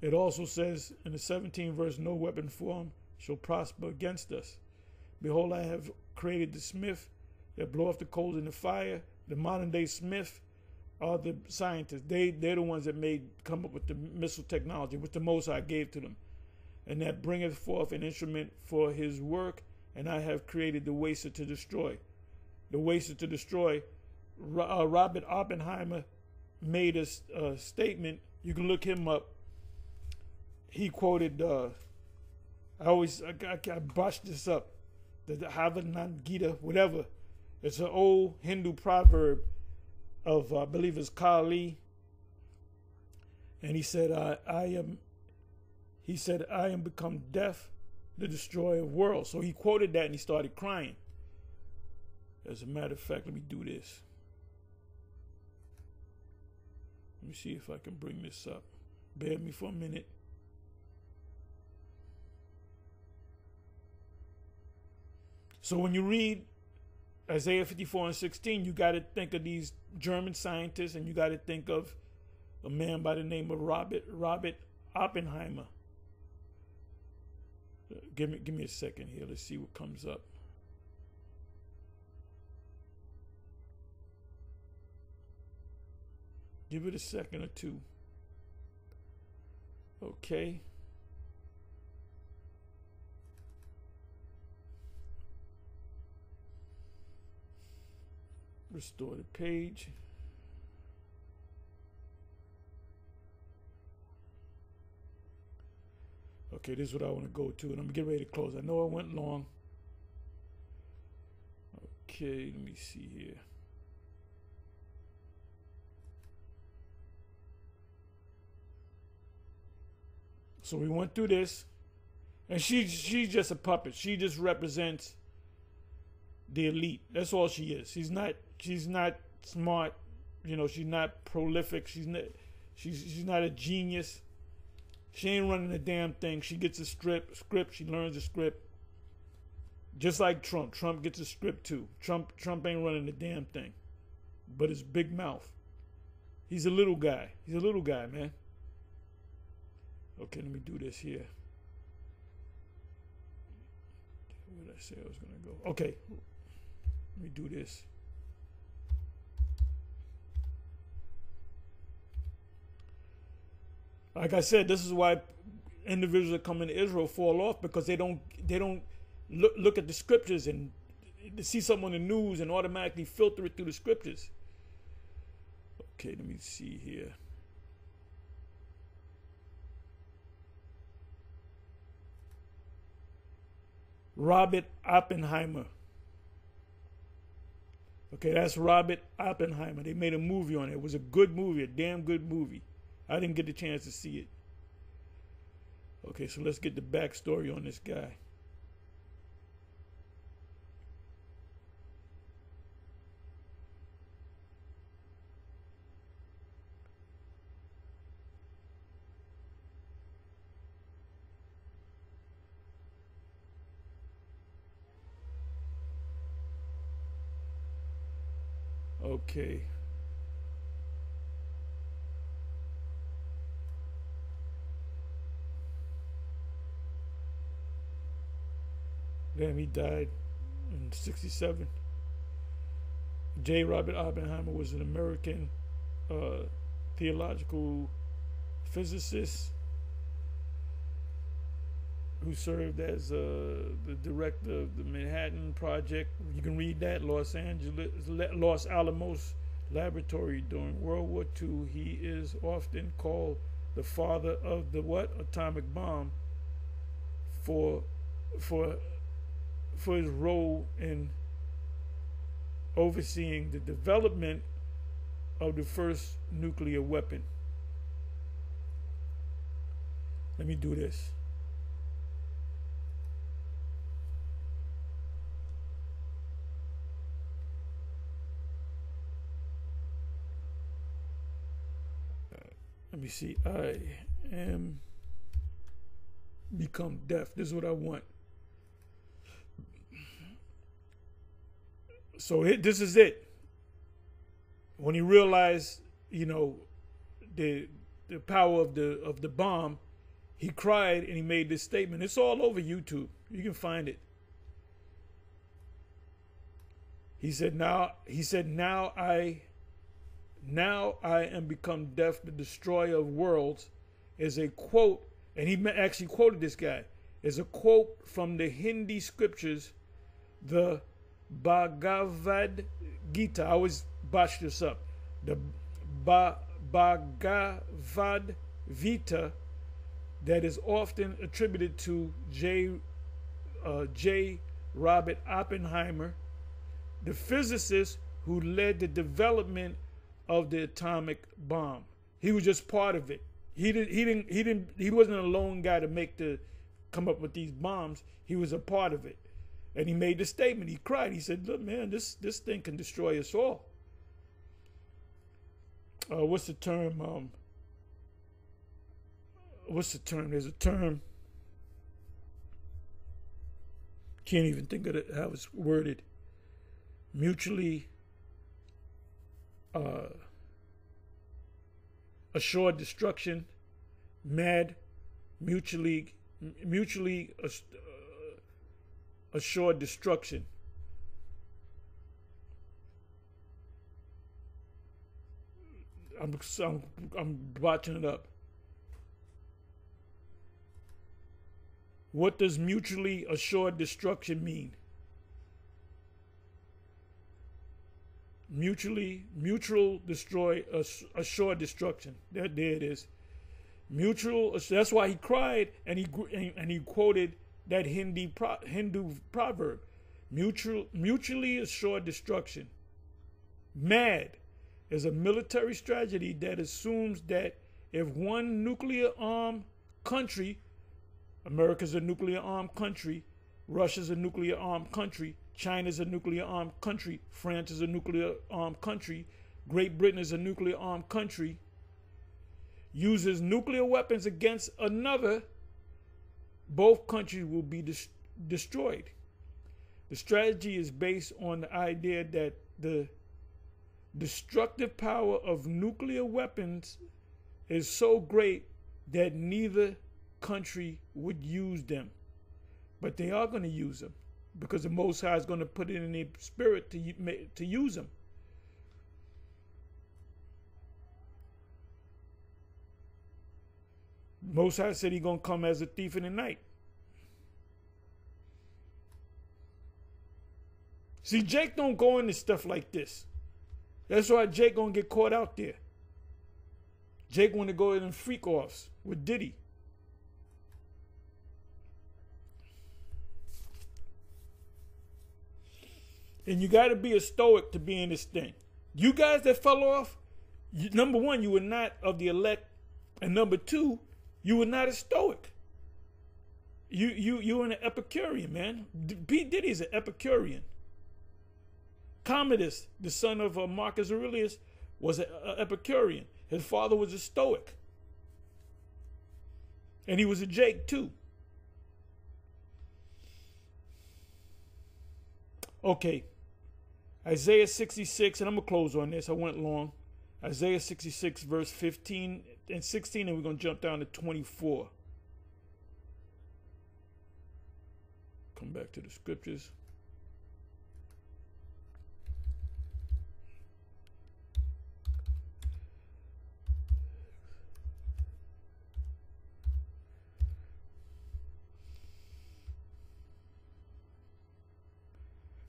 It also says in the 17th verse, No weapon formed shall prosper against us. Behold, I have created the smith that bloweth the coals in the fire. The modern day smith are the scientists. They they're the ones that made come up with the missile technology, which the Most High gave to them, and that bringeth forth an instrument for His work. And I have created the waster to destroy. The waster to destroy. Uh, Robert Oppenheimer made a, a, statement. You can look him up. He quoted. Uh, I always I, I, I botched this up. The, the Bhagavad Gita, whatever. It's an old Hindu proverb of uh, I believe it's Kali, and he said, uh, "I am." He said, "I am become death, the destroyer of worlds." So he quoted that and he started crying. As a matter of fact, let me do this. Let me see if I can bring this up. Bear me for a minute. So when you read Isaiah 54 and 16, you got to think of these German scientists and you got to think of a man by the name of Robert Robert Oppenheimer. Give me give me a second here. Let's see what comes up. Give it a second or two. Okay. Restore the page. Okay, this is what I want to go to, and I'm getting ready to close. I know I went long. Okay, let me see here. So we went through this, and she she's just a puppet. She just represents the elite. That's all she is. She's not she's not smart. You know, she's not prolific. She's not she's she's not a genius. She ain't running a damn thing. She gets a script script, she learns a script. Just like Trump. Trump gets a script too. Trump Trump ain't running a damn thing. But his big mouth. He's a little guy. He's a little guy, man. Okay, let me do this here. Where did I say I was gonna go? Okay. Let me do this. Like I said, this is why individuals that come into Israel fall off because they don't they don't look look at the scriptures and see something on the news and automatically filter it through the scriptures. Okay, let me see here. Robert Oppenheimer. Okay, that's Robert Oppenheimer. They made a movie on it. It was a good movie, a damn good movie. I didn't get the chance to see it. Okay, so let's get the backstory on this guy. Okay. Damn, he died in 67. J. Robert Oppenheimer was an American uh, theological physicist who served as uh, the director of the Manhattan Project. You can read that Los Angeles, Los Alamos Laboratory during World War II. He is often called the father of the what atomic bomb for for for his role in overseeing the development of the first nuclear weapon. Let me do this. Let me see. I am become deaf. This is what I want. So it, this is it. When he realized, you know, the the power of the of the bomb, he cried and he made this statement. It's all over YouTube. You can find it. He said, "Now," he said, "Now I now I am become deaf, the destroyer of worlds, is a quote, and he actually quoted this guy, is a quote from the Hindi scriptures, the Bhagavad Gita. I always botch this up. The ba- Bhagavad Gita that is often attributed to J. Uh, J. Robert Oppenheimer, the physicist who led the development of the atomic bomb. He was just part of it. He didn't. He didn't. He didn't. He wasn't a lone guy to make the come up with these bombs. He was a part of it, and he made the statement. He cried. He said, "Look, man, this this thing can destroy us all." Uh, what's the term? Um, what's the term? There's a term. Can't even think of it how it's worded. Mutually uh, assured destruction, mad, mutually mutually uh, assured destruction. I'm, I'm, I'm botching it up. What does mutually assured destruction mean? mutually mutual destroy assured destruction. There, there it is. Mutual. That's why he cried and he and he quoted that Hindi Hindu proverb: mutual mutually assured destruction. MAD is a military strategy that assumes that if one nuclear armed country, America's a nuclear armed country, Russia's a nuclear armed country, China is a nuclear armed country. France is a nuclear armed country. Great Britain is a nuclear armed country. Uses nuclear weapons against another, both countries will be des- destroyed. The strategy is based on the idea that the destructive power of nuclear weapons is so great that neither country would use them. But they are going to use them because the Most High is going to put it in their spirit to, to use them. Most High said he's going to come as a thief in the night. See, Jake don't go into stuff like this. That's why Jake gonna get caught out there. Jake want to go in and freak offs with Diddy. And you got to be a stoic to be in this thing. You guys that fell off, you, number one, you were not of the elect, and number two, you were not a stoic. You you you were an Epicurean, man. D- P Diddy's an Epicurean. Commodus, the son of uh, Marcus Aurelius, was an Epicurean. His father was a Stoic, and he was a Jake too. Okay, Isaiah 66, and I'm going to close on this. I went long. Isaiah 66, verse 15 and 16, and we're going to jump down to 24. Come back to the scriptures.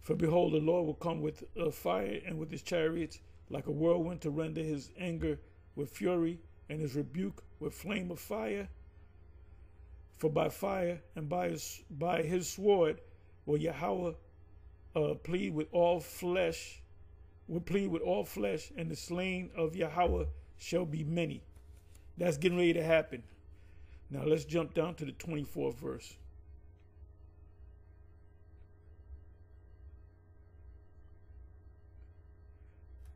For behold, the Lord will come with a fire and with his chariots, like a whirlwind to render his anger with fury and his rebuke with flame of fire. For by fire and by his, by his sword will Yahweh uh, plead with all flesh, will plead with all flesh, and the slain of Yahweh shall be many. That's getting ready to happen. Now let's jump down to the 24th verse.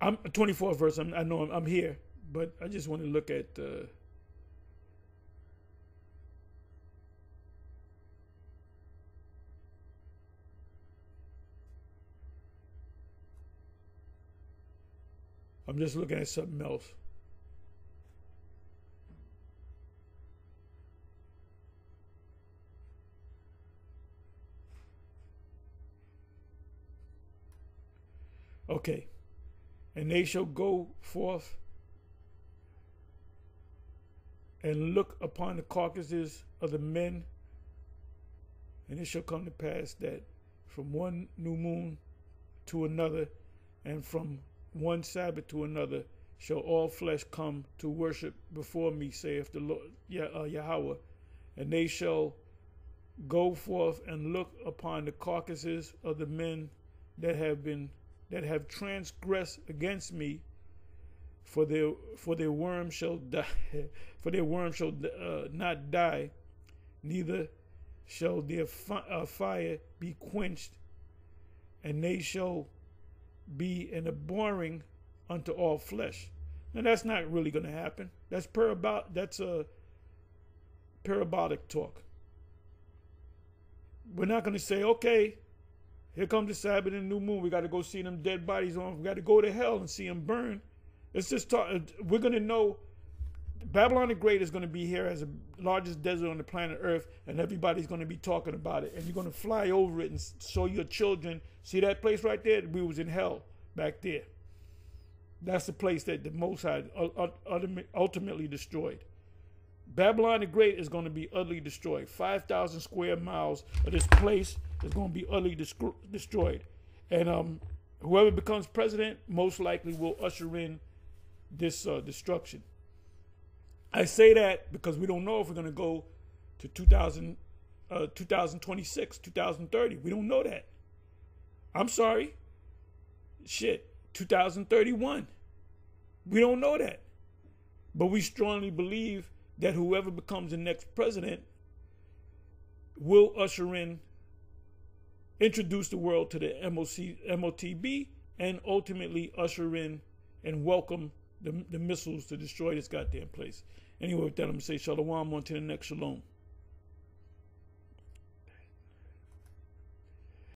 I'm 24th verse. I'm, I know I'm, I'm here, but I just want to look at. Uh, I'm just looking at something else. Okay. And they shall go forth and look upon the carcasses of the men. And it shall come to pass that from one new moon to another, and from one Sabbath to another, shall all flesh come to worship before me, saith the Lord uh, Yahweh. And they shall go forth and look upon the carcasses of the men that have been that have transgressed against me, for their for their worm shall die, for their worm shall uh, not die, neither shall their fi- uh, fire be quenched, and they shall be an abhorring unto all flesh. Now that's not really going to happen. That's parabol. That's a parabolic talk. We're not going to say, okay, here comes the Sabbath and new moon. We got to go see them dead bodies on. We got to go to hell and see them burn. Let's just talk. Uh, we're going to know Babylon the Great is going to be here as the largest desert on the planet Earth, and everybody's going to be talking about it. And you're going to fly over it and show your children. See that place right there? We was in hell back there. That's the place that the Most High uh, uh, ultimately destroyed. Babylon the Great is going to be utterly destroyed. 5,000 square miles of this place is going to be utterly destroyed. And um, whoever becomes president most likely will usher in this uh, destruction. I say that because we don't know if we're going to go to 2000, uh, 2026, 2030. We don't know that. I'm sorry. Shit, 2031. We don't know that. But we strongly believe that whoever becomes the next president will usher in, introduce the world to the MOC, MOTB, and ultimately usher in and welcome the, the missiles to destroy this goddamn place. Anyway, with that, I'm going to say shalom on to the next shalom.